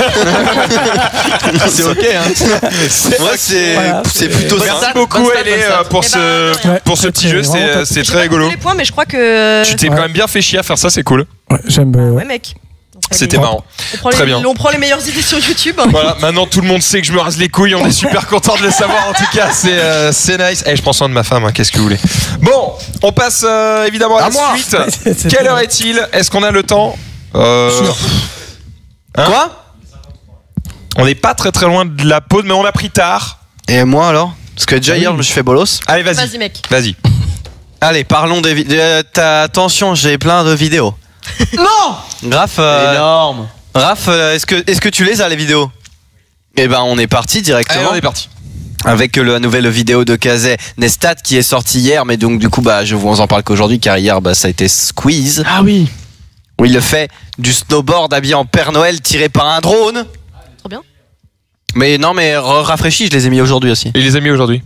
C'est ok, hein. Ouais, c'est Voilà. c'est plutôt ça. Merci beaucoup, pour Eh ce ben, rien. Ouais, pour ce petit jeu. C'est très rigolo. compté les points, mais je crois que. Tu t'es Ouais. quand même bien fait chier à faire ça, c'est cool. Ouais, j'aime. euh, Ouais, mec. C'était marrant. On prend, Très les, bien. on prend les meilleures idées sur YouTube. Voilà, maintenant tout le monde sait que je me rase les couilles. On est super content de le savoir. En tout cas, c'est euh, c'est nice. Eh, je prends soin de ma femme. hein, Qu'est-ce que vous voulez Bon, on passe euh, évidemment à, À la moi. suite. *laughs* Quelle heure est-il? Est-ce qu'on a le temps? Euh, Hein Quoi? On n'est pas très très loin de la pause, mais on a pris tard. Et moi alors? Parce que déjà hier, je me suis fait bolos. Allez, vas-y. Vas-y, mec. Vas-y. *laughs* Allez, parlons des vidéos. attention, j'ai plein de vidéos. *laughs* Non Raph, euh, Énorme. Raph, euh, est-ce que, est-ce que tu les as les vidéos? Eh ben, on est parti Allez, directement on est parti. avec euh, la nouvelle vidéo de Kazé Nestat qui est sortie hier, mais donc du coup, bah, je vous en parle qu'aujourd'hui car hier, bah, ça a été Squeeze Ah oui. Où il fait du snowboard habillé en Père Noël tiré par un drone. Trop bien. Mais non, mais ra- rafraîchis, je les ai mis aujourd'hui aussi. Et les amis aujourd'hui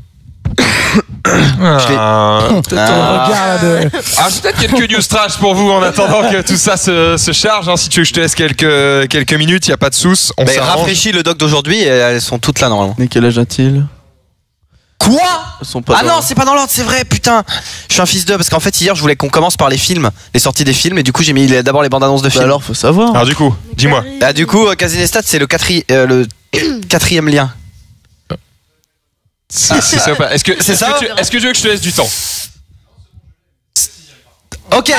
*coughs* l'ai- Ah, *coughs* de. Ah, peut-être quelques news trash pour vous en attendant que tout ça se, se charge. hein. Si tu veux que je te laisse quelques, quelques minutes, il n'y a pas de souce. On Mais s'arrange. rafraîchis le doc d'aujourd'hui et elles sont toutes là normalement. Mais quel âge a-t-il Quoi Ils sont pas Ah dans- non, c'est pas dans l'ordre, c'est vrai, putain. Je suis un fils de parce qu'en fait hier je voulais qu'on commence par les films, les sorties des films et du coup j'ai mis les- d'abord les bandes annonces de Bah films. alors, faut savoir. Alors du coup, dis-moi. Ah du coup euh, Casinestat c'est le, quatri- euh, le *coughs* quatrième lien. C'est c'est ça ou pas Est-ce que C'est est-ce ça que tu- Est-ce que tu veux que je te laisse du temps? Ok,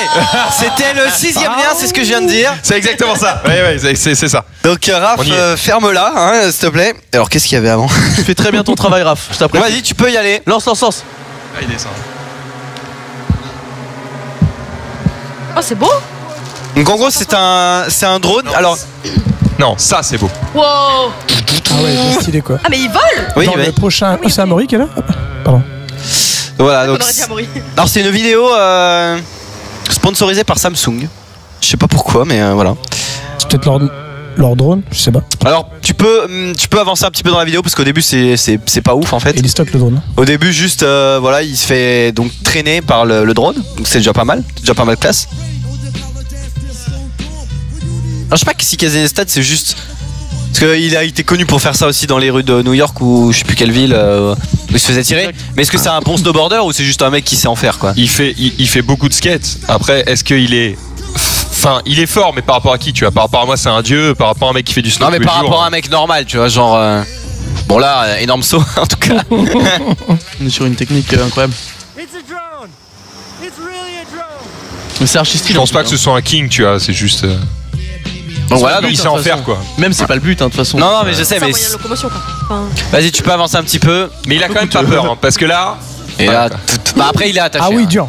c'était le sixième lien, c'est ce que je viens de dire. C'est exactement ça. Ouais, ouais, c'est- ça. Donc euh, Raph, On y est. euh, ferme-la, hein, s'il te plaît. Alors qu'est-ce qu'il y avait avant? Tu fais très bien ton travail, Raph. Je t'apprécie. Vas-y, tu peux y aller. Lance, lance, lance. Ah, il descend. Oh, c'est beau Donc en gros c'est un c'est un drone. Alors Non, ça c'est beau. Wow Ah ouais, c'est stylé quoi. Ah, mais il vole oui, Dans oui. le prochain. Oh, c'est Amaury qui est là? Voilà On donc. aurait dit Amaury. Alors c'est une vidéo euh, sponsorisée par Samsung. Je sais pas pourquoi, mais euh, voilà. C'est peut-être leur, leur drone, je sais pas. Alors tu peux hum, tu peux avancer un petit peu dans la vidéo parce qu'au début c'est pas ouf en fait. Il stocke le drone. Au début juste euh, voilà il se fait donc traîner par le, le drone donc c'est déjà pas mal, c'est déjà pas mal classe. Alors je sais pas si Kazakhstan c'est juste parce qu'il a été connu pour faire ça aussi dans les rues de New York ou je sais plus quelle ville euh, où il se faisait tirer. Mais est-ce que c'est un bon snowboarder ou c'est juste un mec qui sait en faire quoi Il fait, il, il fait beaucoup de skate. Après, est-ce qu'il est. Enfin, il est fort, mais par rapport à qui, tu vois? Par rapport à moi, c'est un dieu. Par rapport à un mec qui fait du snow Non mais tous les par jours, rapport à un mec normal tu vois genre euh, bon là euh, énorme saut *laughs* en tout cas. *laughs* On est sur une technique euh, incroyable. Mais c'est archi Je stylé. pense pas que ce soit un king, tu vois. C'est juste. euh, Donc voilà donc il de sait en faire, quoi. Même c'est pas le but, hein, de toute façon. non non mais je sais mais vas-y tu peux avancer un petit peu Mais il a quand même pas peur, hein, parce que là. et là bah après il est attaché. Ah oui, hein. dur.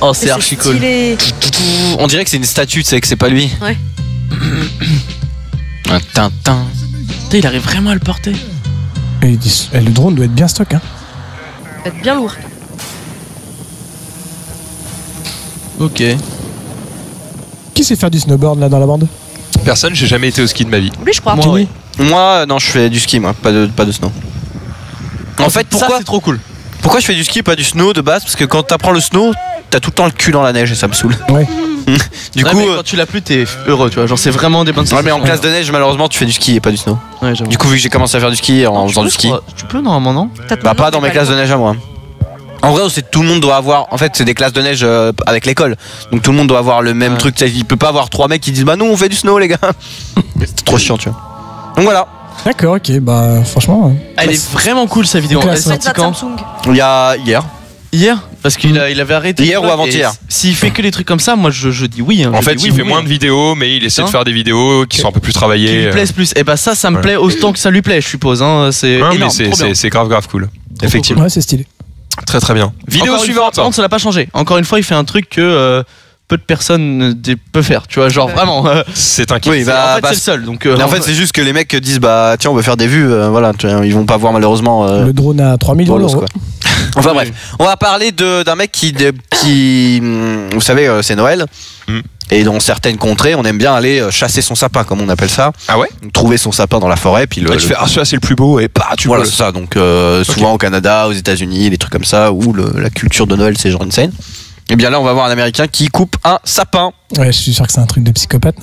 Oh, c'est archi cool. stylé. On dirait que c'est une statue, tu sais que c'est pas lui. Ouais. *coughs* Un Tintin. Putain, il arrive vraiment à le porter. Et et le drone doit être bien stock. Hein. Ça va être bien lourd. Ok. Qui sait faire du snowboard là dans la bande? Personne, j'ai jamais été au ski de ma vie. Lui, je crois. Moi, oui. Moi, euh, non, je fais du ski, moi, pas de, pas de snow. En fait, Ça, pourquoi, c'est trop cool. pourquoi je fais du ski, pas du snow de base? Parce que quand t'apprends le snow, t'as tout le temps le cul dans la neige et ça me saoule. Ouais. *laughs* Du coup, mais euh, quand tu l'as plus, t'es heureux, tu vois. Genre, c'est vraiment des bonnes ouais, mais en classe de neige, malheureusement, tu fais du ski et pas du snow. Ouais. Du coup, vu que j'ai commencé à faire du ski en faisant du ski. Tu peux, normalement, non? Bah pas dans mes classes de neige à moi. En vrai, c'est tout le monde doit avoir. En fait, c'est des classes de neige euh, avec l'école. Donc tout le monde doit avoir le même Ouais. truc. Il peut pas avoir trois mecs qui disent Bah non, on fait du snow, les gars. *laughs* c'est trop chiant, tu vois. Donc voilà. D'accord, ok, bah franchement. euh, Elle est vraiment cool, sa vidéo. Classe, Elle est sortie quand. Il y a hier. Hier Parce qu'il a- il avait arrêté. Hier ou avant-hier S'il fait que des trucs comme ça, moi, je, je dis oui. hein. En Je fait, dis il oui, fait oui, moins hein. de vidéos, mais il essaie de Hein faire des vidéos qui sont un peu plus Qui travaillées. lui plaisent plus. Et bah, ça, ça me Ouais. plaît autant que ça lui plaît, je suppose. Hein. C'est c'est grave, grave cool. Effectivement. Ouais, c'est stylé. Très, très bien. Vidéo Encore suivante. fois, par contre, ça l'a pas changé. Encore une fois, il fait un truc que euh, peu de personnes euh, peuvent faire. Tu vois, genre vraiment. euh, C'est un kiff. Oui, c'est- bah, en fait, bah, c'est le seul. Donc, euh, en fait, c'est juste que les mecs disent bah tiens, on veut faire des vues, euh, voilà, tu vois, ils vont pas voir malheureusement. euh, Le drone à 3 millions bolos, d'euros. quoi. Enfin bref, on va parler de- d'un mec qui, de- qui, hum, vous savez, euh, c'est Noël. Mm. Et dans certaines contrées, on aime bien aller euh, chasser son sapin, comme on appelle ça. Ah ouais? Trouver son sapin dans la forêt, puis le. Là, tu le- fais, ah, celui-là, c'est le plus beau, et pas, tu voilà, vois. c'est ça. Donc, euh, souvent au Canada, aux États-Unis, des trucs comme ça, où le- la culture de Noël, c'est genre une scène. Et bien là, on va voir un Américain qui coupe un sapin. Ouais, je suis sûr que c'est un truc de psychopathe.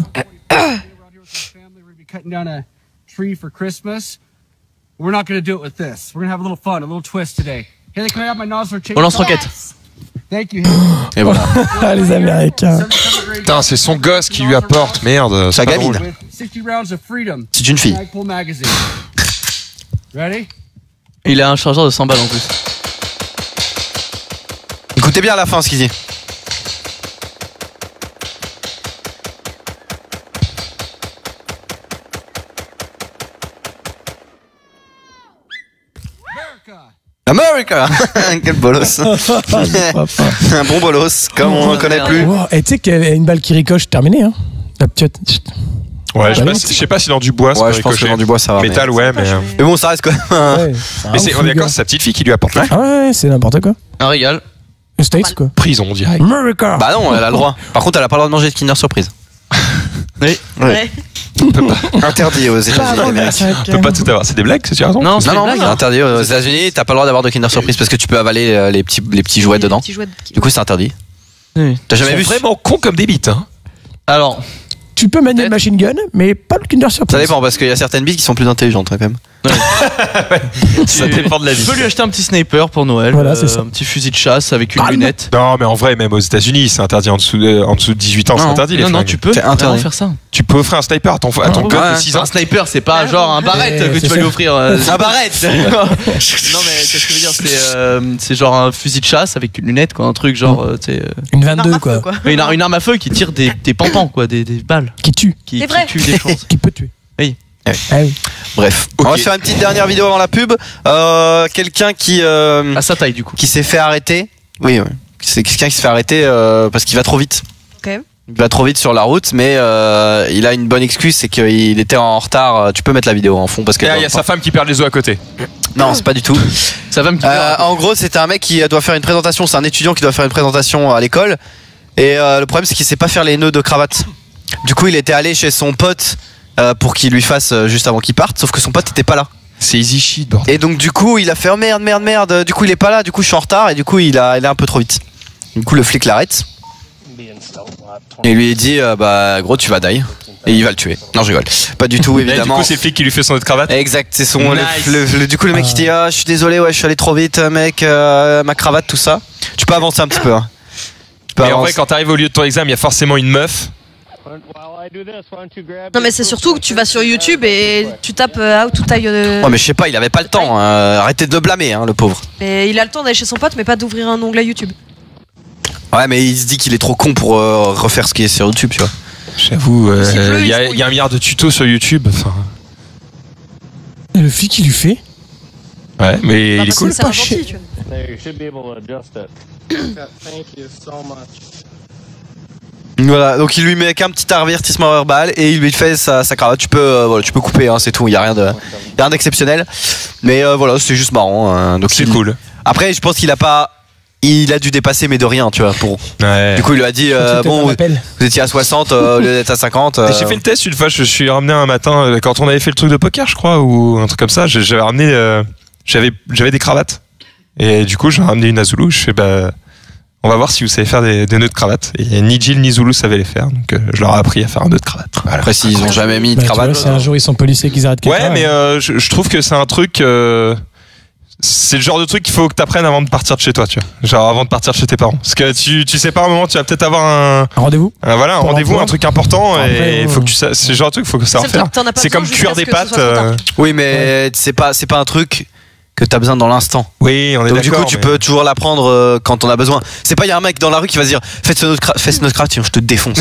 we're not gonna do it with this. We're gonna have a little fun, a little twist today. On lance roquette. Thank you, Haley. *gasps* Et voilà. Ah, les Américains. 77 grade Putain, c'est son gosse qui lui apporte, merde. Sa gamine. drôle. with 60 rounds of freedom. C'est une fille. Il a un chargeur de 100 balles en plus. Écoutez bien à la fin ce qu'il dit. America. *laughs* Quel bolos Un bon bolos, comme on ne connaît plus. Wow, Et tu sais qu'il y a une balle qui ricoche, terminé. Hein. La petite. Ouais, je sais pas si- je sais pas si dans du bois, ça Ouais, je pense que dans du bois ça va. mais- Métal, ouais, mais. euh, Mais bon, ça reste quand même Ouais, *laughs* Mais on est d'accord, c'est sa petite fille qui lui apporte. Ah ouais, c'est n'importe quoi. Un régal. States, quoi. Prison, on dirait. America Bah non, elle a le droit. Par contre, elle a pas le droit de manger de Kinder Surprise. Oui. Ouais. *laughs* Interdit aux États-Unis. On peut pas tout avoir. C'est des blagues, c'est tu as raison Non, Non, non, c'est hein. interdit aux États-Unis. T'as pas le droit d'avoir de Kinder Surprise parce que tu peux avaler euh, les petits, les petits jouets dedans. Du coup, c'est interdit. T'as jamais vu vraiment con comme des bites. Hein. Alors, Tu peux manier le machine gun, mais pas le Kinder Surprise. Ça dépend parce qu'il y a certaines bites qui sont plus intelligentes hein, quand même. Ça dépend de la Tu vie. peux lui acheter un petit sniper pour Noël. Voilà, c'est ça. Un petit fusil de chasse avec une Bam. lunette. Non, mais en vrai, même aux États-Unis, c'est interdit en dessous de, en dessous de 18 ans, c'est non, interdit les non, non, tu peux interdit. faire ça. Tu peux offrir un sniper à ton, à ton Ouais, code ouais. de 6 ans. Un sniper, c'est pas genre un barrette que tu vas lui offrir. euh, Un barrette *laughs* non mais qu'est-ce que je veux dire c'est euh, c'est genre un fusil de chasse avec une lunette quoi un truc genre euh, euh, Une Un arme 22, à feu, quoi. une, ar- une arme à feu qui tire des, des pampans quoi des, des balles Qui tue. qui, tuent des choses *laughs* Qui peut tuer. Oui. Ah oui. Bref, on va faire une petite dernière vidéo avant la pub. Euh, quelqu'un qui euh, à sa taille du coup qui s'est fait arrêter. Oui, oui. C'est quelqu'un qui se fait arrêter euh, parce qu'il va trop vite. Il va trop vite sur la route, mais euh, il a une bonne excuse, c'est qu'il était en retard. Tu peux mettre la vidéo en fond parce que il y a sa femme qui perd les os à côté. non, c'est pas du tout. *laughs* sa femme qui Euh, en gros, c'était un mec qui doit faire une présentation. C'est un étudiant qui doit faire une présentation à l'école. Et euh, le problème, c'est qu'il sait pas faire les nœuds de cravate. Du coup, il était allé chez son pote euh, pour qu'il lui fasse euh, juste avant qu'il parte. Sauf que son pote était pas là. C'est easy shit, bordel. Et donc, du coup, il a fait oh, merde, merde, merde. Du coup, il est pas là. Du coup, je suis en retard. Et du coup, il a, il est un peu trop vite. Du coup, le flic l'arrête. Et il lui dit euh, bah gros, tu vas die. Et il va le tuer. Non, je rigole. Pas du tout, *laughs* Et du évidemment. coup, c'est le flic qui lui fait son autre cravate. Exact, c'est son. le- Nice. le- le- du coup, le mec il dit Ah, je suis désolé, ouais, je suis allé trop vite, mec, euh, ma cravate, tout ça. Tu peux avancer un petit peu. Hein. Tu peux Et en avancer. vrai, quand t'arrives au lieu de ton examen, il y a forcément une meuf. Non, mais c'est surtout que tu vas sur YouTube et tu tapes euh, How to tie. euh, Ouais, mais je sais pas, il avait pas le temps. hein. Arrêtez de le blâmer, hein, le pauvre. mais il a le temps d'aller chez son pote, mais pas d'ouvrir un onglet YouTube. Ouais, mais il se dit qu'il est trop con pour euh, refaire ce qui est sur YouTube, tu vois. J'avoue, euh, il y, a- y un milliard de tutos sur YouTube. Enfin, Et le flic, il lui fait. ouais, mais Bah, il est cool. un gentil, tu vois. Voilà, donc il lui met qu'un petit avertissement verbal et il lui fait sa, sa cravate. Tu peux, euh, voilà, tu peux couper, hein, c'est tout. Il y a rien de, y a rien d'exceptionnel. Mais euh, voilà, c'est juste marrant. hein. Donc C'est il- cool. Après, je pense qu'il a pas, il a dû dépasser, mais de rien, tu vois. Pour. Ouais. Du coup, il lui a dit euh, bon, vous, étiez à 60 euh, au lieu d'être à 50. euh, Et J'ai fait le test une fois, je suis ramené un matin euh, quand on avait fait le truc de poker, je crois, ou un truc comme ça. j'ai- J'avais ramené, euh, j'avais, j'avais des cravates. Et du coup, j'ai ramené une à Zulu. Je fais bah, on va voir si vous savez faire des, des nœuds de cravate. Et ni Jill ni Zulu savaient les faire, donc euh, je leur ai appris à faire un nœud de cravate. Voilà. Après, s'ils ont jamais mis de Bah, cravate. vois, si un jour ils sont policiers qu'ils arrêtent quelqu'un. Ouais, mais euh, je, je trouve que c'est un truc. euh, c'est le genre de truc qu'il faut que tu apprennes avant de partir de chez toi, tu vois. Genre avant de partir de chez tes parents. Parce que tu, tu sais pas, à un moment, tu vas peut-être avoir un, Un rendez-vous un- voilà, un rendez-vous, un truc important. Et il faut que tu sa- c'est le genre de truc, faut que ça faire. C'est comme cuire des pâtes. euh, Oui, mais c'est pas, c'est pas un truc que t'as besoin dans l'instant. Oui, on est Donc du coup, tu mais- peux toujours l'apprendre euh, quand on a besoin. C'est pas il y a un mec dans la rue qui va se dire faites ce notre cra- fais ce notre craft, sinon je te défonce.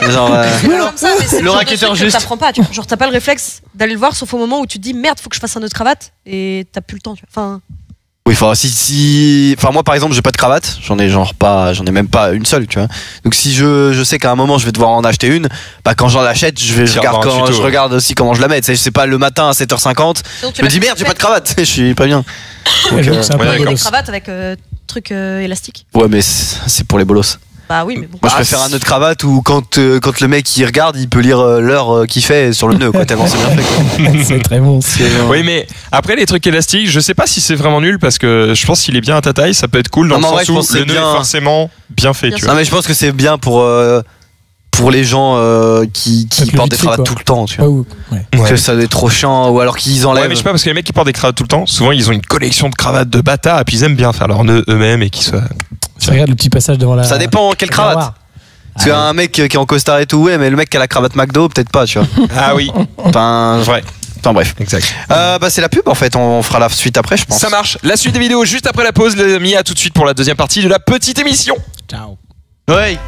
Mais- Genre, euh, comme ça, mais le racketteur juste. t'apprends pas, tu vois. Genre, t'as pas le réflexe d'aller le voir, sauf au moment où tu te dis merde, faut que je fasse un nœud de cravate et t'as plus le temps, tu vois. Enfin, Oui, enfin si si enfin moi par exemple, j'ai pas de cravate, j'en ai genre pas j'en ai même pas une seule, tu vois. Donc si je je sais qu'à un moment je vais devoir en acheter une, bah quand j'en achète, je vais je regarde regardes un quand tuto, je ouais. regarde aussi comment je la mets, tu sais, c'est pas le matin à 7h50, sinon, tu je me dis merde, j'ai pas de cravate, *laughs* je suis pas bien. Ouais, j'avoue euh, ouais, des cravates avec euh, truc euh, élastique. Ouais, mais c'est c'est pour les bolos. Bah oui, mais bon. Moi je préfère un nœud de cravate où quand euh, quand le mec il regarde, il peut lire euh, l'heure euh, qu'il fait sur le nœud quoi, tellement c'est bien fait. quoi. *laughs* c'est très bon. Oui, mais après les trucs élastiques, je sais pas si c'est vraiment nul parce que je pense qu'il est bien à ta taille, ça peut être cool dans Non, mais en le vrai, sens je où pense que c'est le nœud bien. est forcément bien fait, Bien tu vois. Non mais je pense que c'est bien pour euh, pour les gens euh, qui, qui plus portent des vite fait, cravates quoi. tout le temps, tu Ah, vois. ou- ouais. Parce que ça doit être trop chiant ou alors qu'ils Ouais, enlèvent. mais je sais pas parce que les mecs qui portent des cravates tout le temps, souvent ils ont une collection de cravates de bâtards et puis ils aiment bien faire leurs nœuds eux-mêmes et qu'ils soient. Tu regardes le petit passage devant la. ça dépend quelle le cravate. miroir. Parce qu'un mec qui est en costard et tout, ouais, mais le mec qui a la cravate McDo, peut-être pas, tu vois. *laughs* Ah oui, Enfin, vrai, enfin bref. exact. Euh, bah c'est la pub en fait, on fera la suite après, je pense. Ça marche. La suite des vidéos juste après la pause, les amis. À tout de suite pour la deuxième partie de la petite émission. Ciao. Ouais.